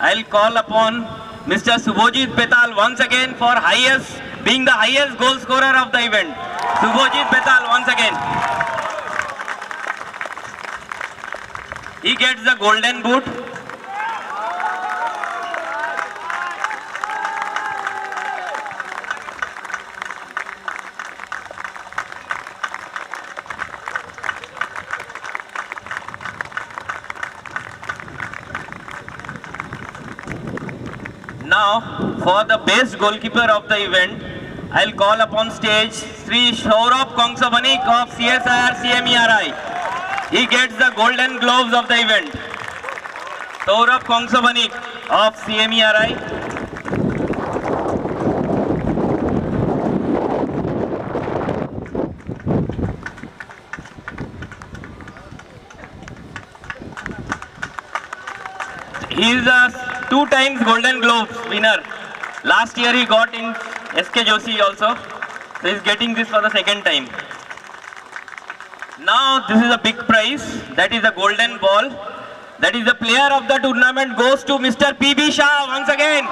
I'll call upon Mr. Subhojit Betal once again for highest, being the highest goal scorer of the event. Subhojit Betal once again. He gets the golden boot. Now, for the best goalkeeper of the event, I'll call upon stage Sri Saurabh Kongsavanik of CSIR CMERI. He gets the golden gloves of the event. Saurabh Kongsavanik of CMERI. He is a two times Golden Globe winner. Last year he got in SK Joshi also. So he's getting this for the second time. Now this is a big prize. That is a golden ball. That is the player of the tournament goes to Mr. PB Shah once again.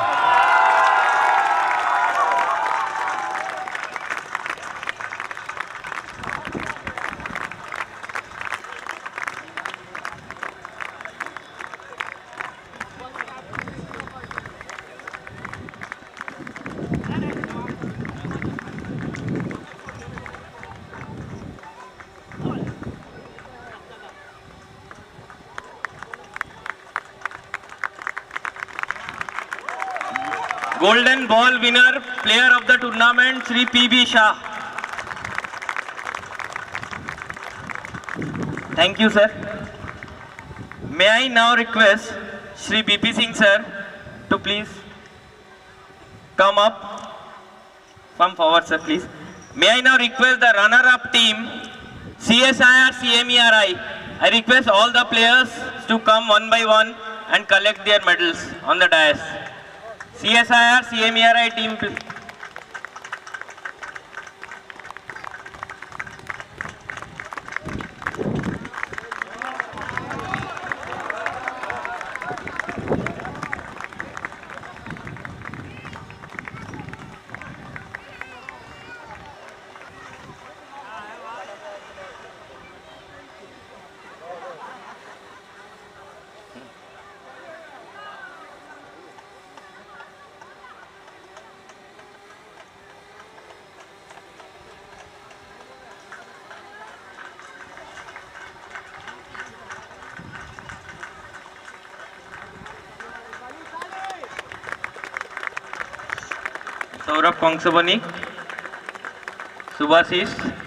Golden ball winner, player of the tournament, Sri PB Shah. Thank you, sir. May I now request Sri BP Singh, sir, to please come up. Come forward, sir, please. May I now request the runner-up team, CSIR, CMERI. I request all the players to come one by one and collect their medals on the dais. CSIR, CMERI team. please. Saurabh Kongsabani, Subhasis, May I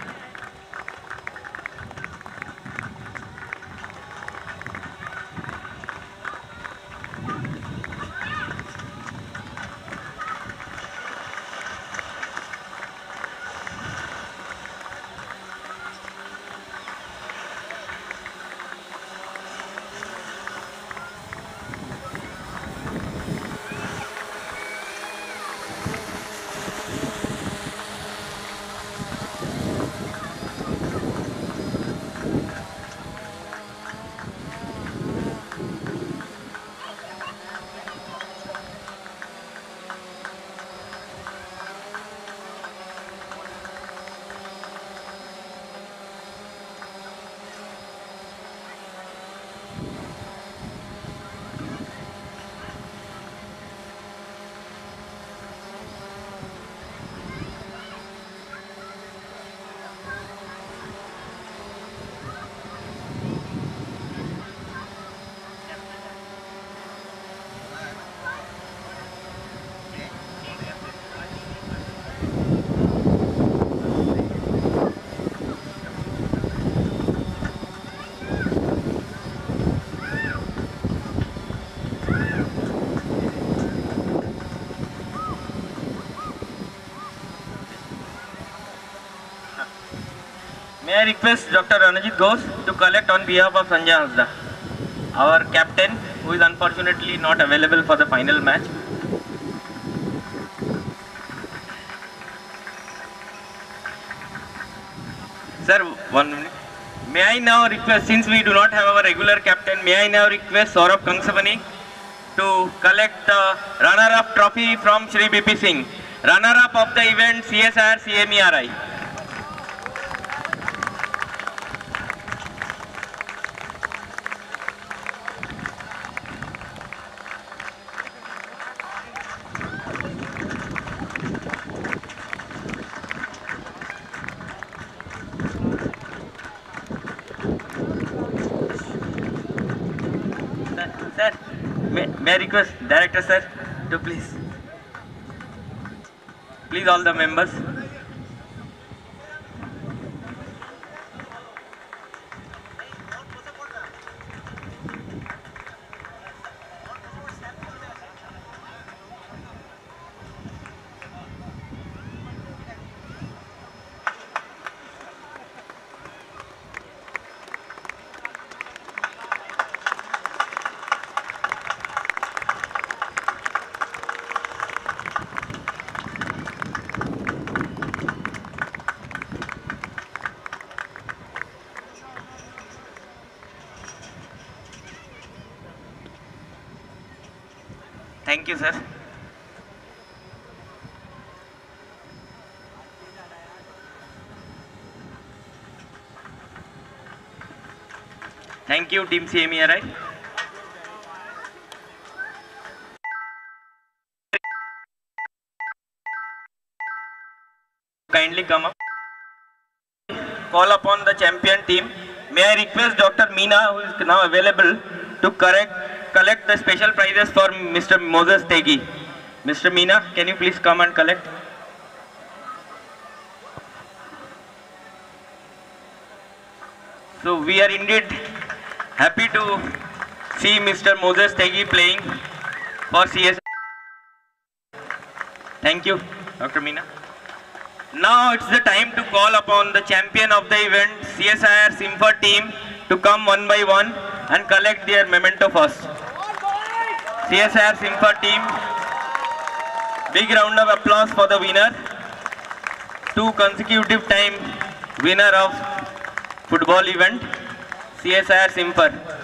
request Dr. Ranajit Ghosh to collect on behalf of Sanjay Hasda, our captain, who is unfortunately not available for the final match. Sir, one minute. May I now request, since we do not have our regular captain, may I now request Saurabh Kangsavani to collect the runner-up trophy from Shri BP Singh. Runner-up of the event CSR CMERI. Director sir to please, please all the members. Thank you, sir. Thank you, Team CMERI. Kindly come up. Call upon the champion team. May I request Dr. Meena, who is now available, to correct, collect the special prizes for Mr. Moses Tegi. Mr. Meena, can you please come and collect? So we are indeed happy to see Mr. Moses Tegi playing for CS. Thank you, Dr. Meena. Now it's the time to call upon the champion of the event, CSIR CIMFR team, to come one by one and collect their memento first. CSIR Simfer team, big round of applause for the winner. Two consecutive time winner of football event, CSIR Simfer.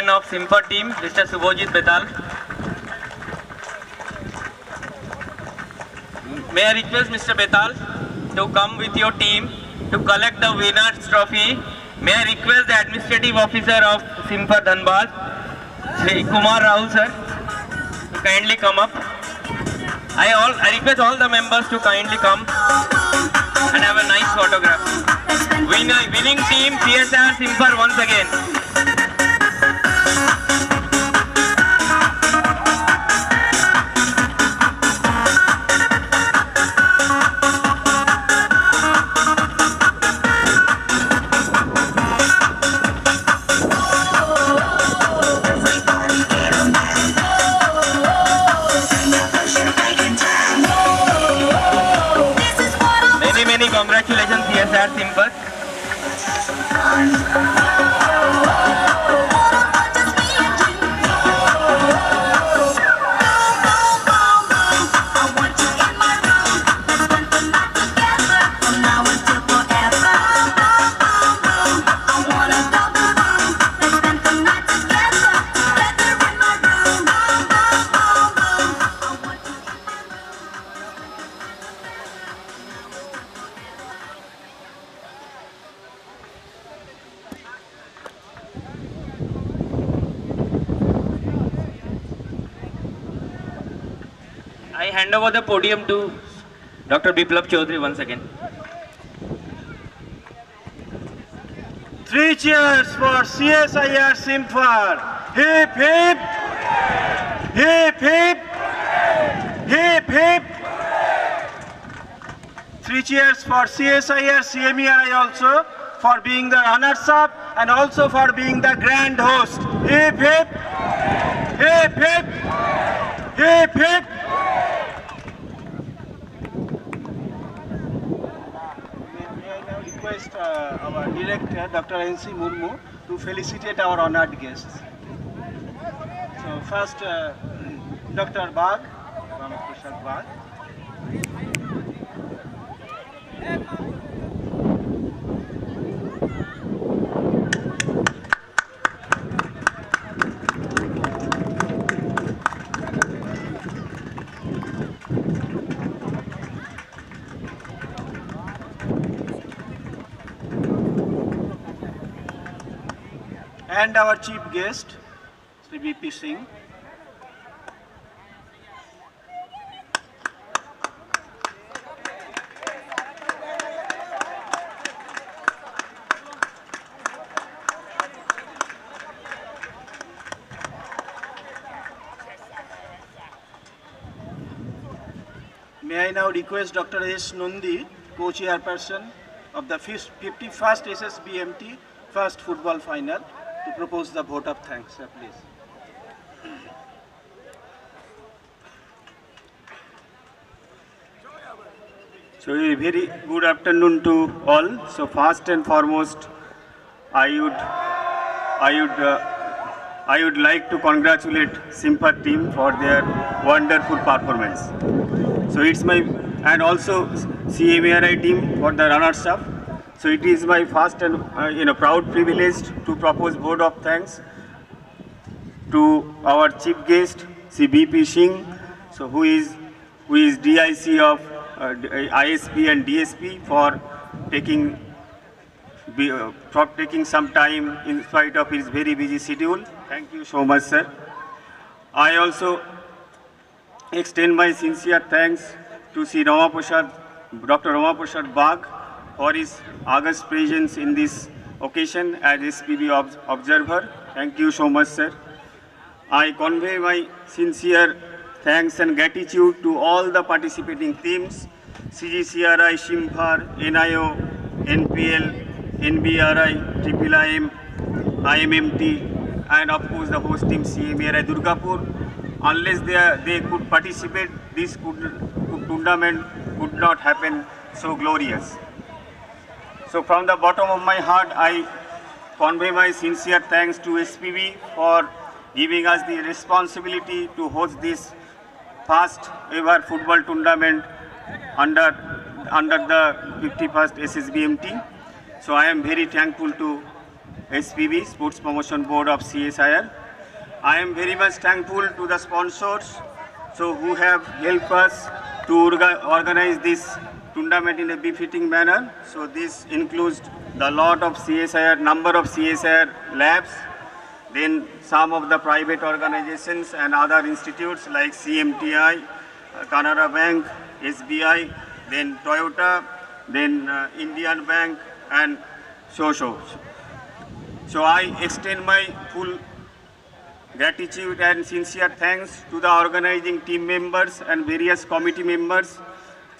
Captain of Simfer team, Mr. Subhojit Betal. May I request Mr. Betal to come with your team to collect the winner's trophy, may I request the administrative officer of Simfar Dhanbad, Sri Kumar Rahul sir, to kindly come up. I all I request all the members to kindly come and have a nice photograph. Winner, winning team CSR Simfar once again. Podium to Dr. Biplab Chaudhary once again. Three cheers for CSIR CIMFR. Hip hip. Hip hip. Hip hip. Three cheers for CSIR CMERI also for being the runners up and also for being the grand host. Hip hip. Hip hip. Hip hip. Director, Dr. N.C. Murmu, to felicitate our honored guests. So first, uh, Dr. Bagh, Ramaprasad Bag. And our chief guest, Sri B.P. Singh. May I now request Dr. S. Nandi, co-chairperson of the fis- 51st SSBMT first football final, to propose the vote of thanks, sir, please. So a very good afternoon to all. So first and foremost, I would, I would, uh, I would like to congratulate CIMFR team for their wonderful performance. So it's my and also CMERI team for the runners up. So it is my first and uh, you know proud privilege to propose vote of thanks to our chief guest, CBP B.P. Singh, so who is who is DIC of uh, ISP and DSP for taking be, uh, for taking some time in spite of his very busy schedule. Thank you so much, sir. I also extend my sincere thanks to Sri Ramaprasad, Dr. Ramaprasad Bag for his august presence in this occasion as SPB ob- observer. Thank you so much, sir. I convey my sincere thanks and gratitude to all the participating teams, CGCRI, CIMFR, NIO, NPL, NBRI, Triple IM, IMMT, and of course the host team CMERI Durgapur. Unless they, they could participate, this could, could tournament could not happen so glorious. So from the bottom of my heart, I convey my sincere thanks to SPB for giving us the responsibility to host this first ever football tournament under, under the 51st SSBMT. So I am very thankful to SPB, Sports Promotion Board of CSIR. I am very much thankful to the sponsors so who have helped us to orga- organize this tournament in a befitting manner. So this includes the lot of CSIR, number of CSIR labs, then some of the private organizations and other institutes like CMTI, uh, Canara Bank, SBI, then Toyota, then uh, Indian Bank and so so. So I extend my full gratitude and sincere thanks to the organizing team members and various committee members.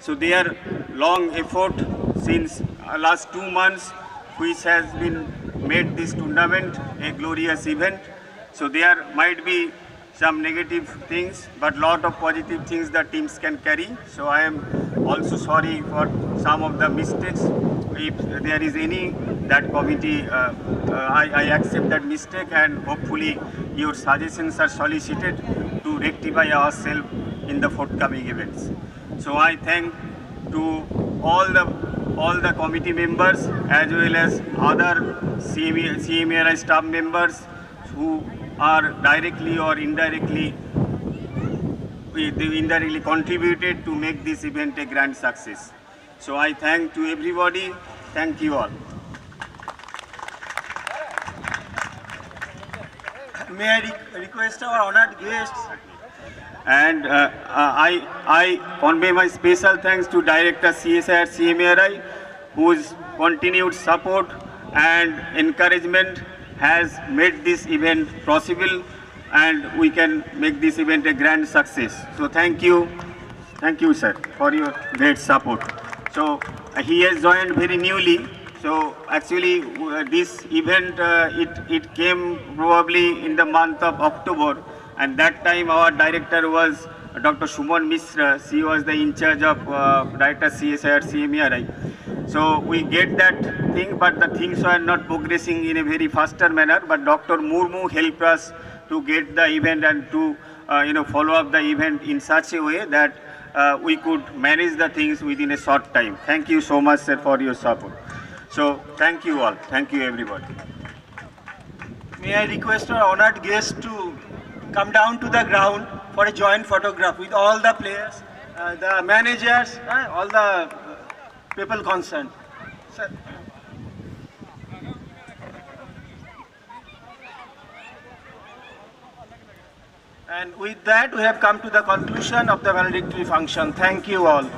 So their long effort since uh, last two months which has been made this tournament a glorious event. So there might be some negative things but lot of positive things the teams can carry. So I am also sorry for some of the mistakes. If there is any that committee, uh, uh, I, I accept that mistake and hopefully your suggestions are solicited to rectify ourselves in the forthcoming events. So I thank to all the all the committee members as well as other CME, CMERI staff members who are directly or indirectly indirectly contributed to make this event a grand success. So I thank to everybody. Thank you all. May I re- request our honored guests And uh, uh, I, I convey my special thanks to Director CSIR CMERI, whose continued support and encouragement has made this event possible and we can make this event a grand success. So thank you, thank you sir for your great support. So uh, he has joined very newly. So actually uh, this event, uh, it, it came probably in the month of October and that time our director was Dr. Shuman Misra. She was the in charge of uh, Director CSIR CMERI. So we get that thing, but the things were not progressing in a very faster manner. But Dr. Murmu helped us to get the event and to uh, you know follow up the event in such a way that uh, we could manage the things within a short time. Thank you so much, sir, for your support. So thank you all. Thank you, everybody. May I request our honored guests to come down to the ground for a joint photograph with all the players, uh, the managers, uh, all the uh, people concerned. Sir. And with that, we have come to the conclusion of the valedictory function. Thank you all.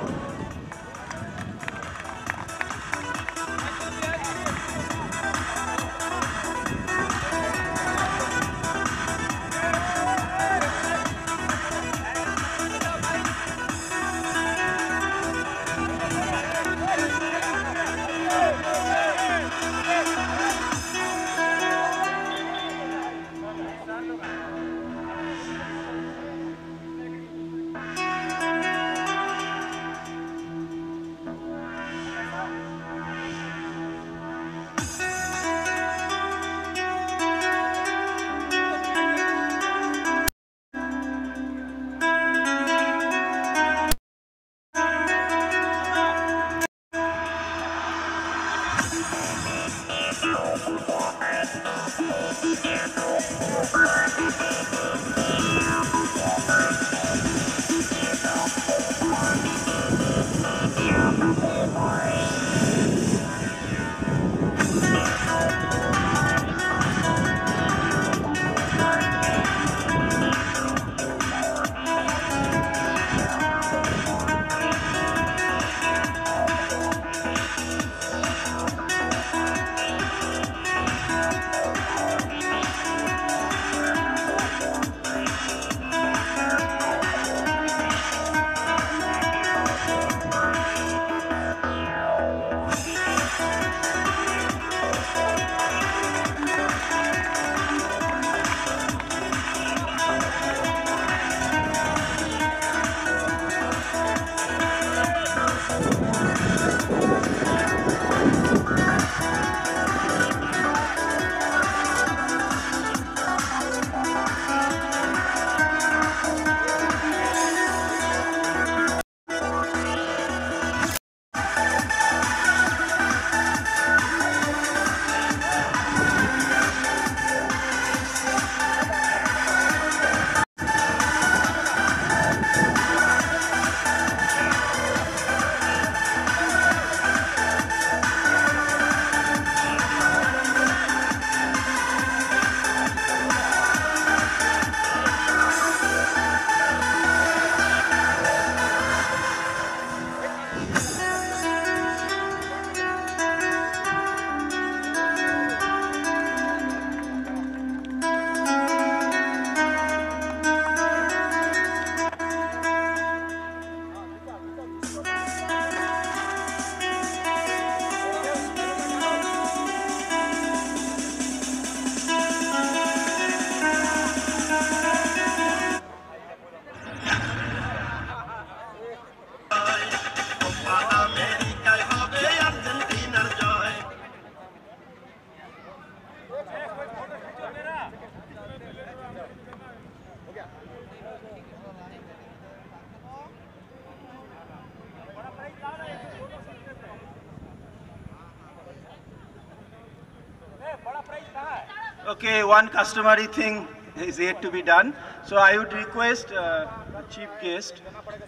One customary thing is yet to be done. So I would request uh, chief guest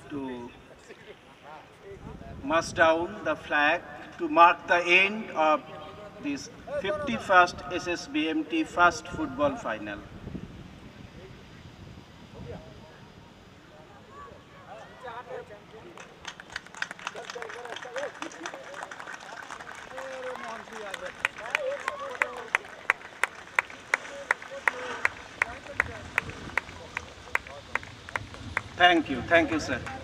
to march down the flag to mark the end of this 51st SSBMT first football final. Thank you, thank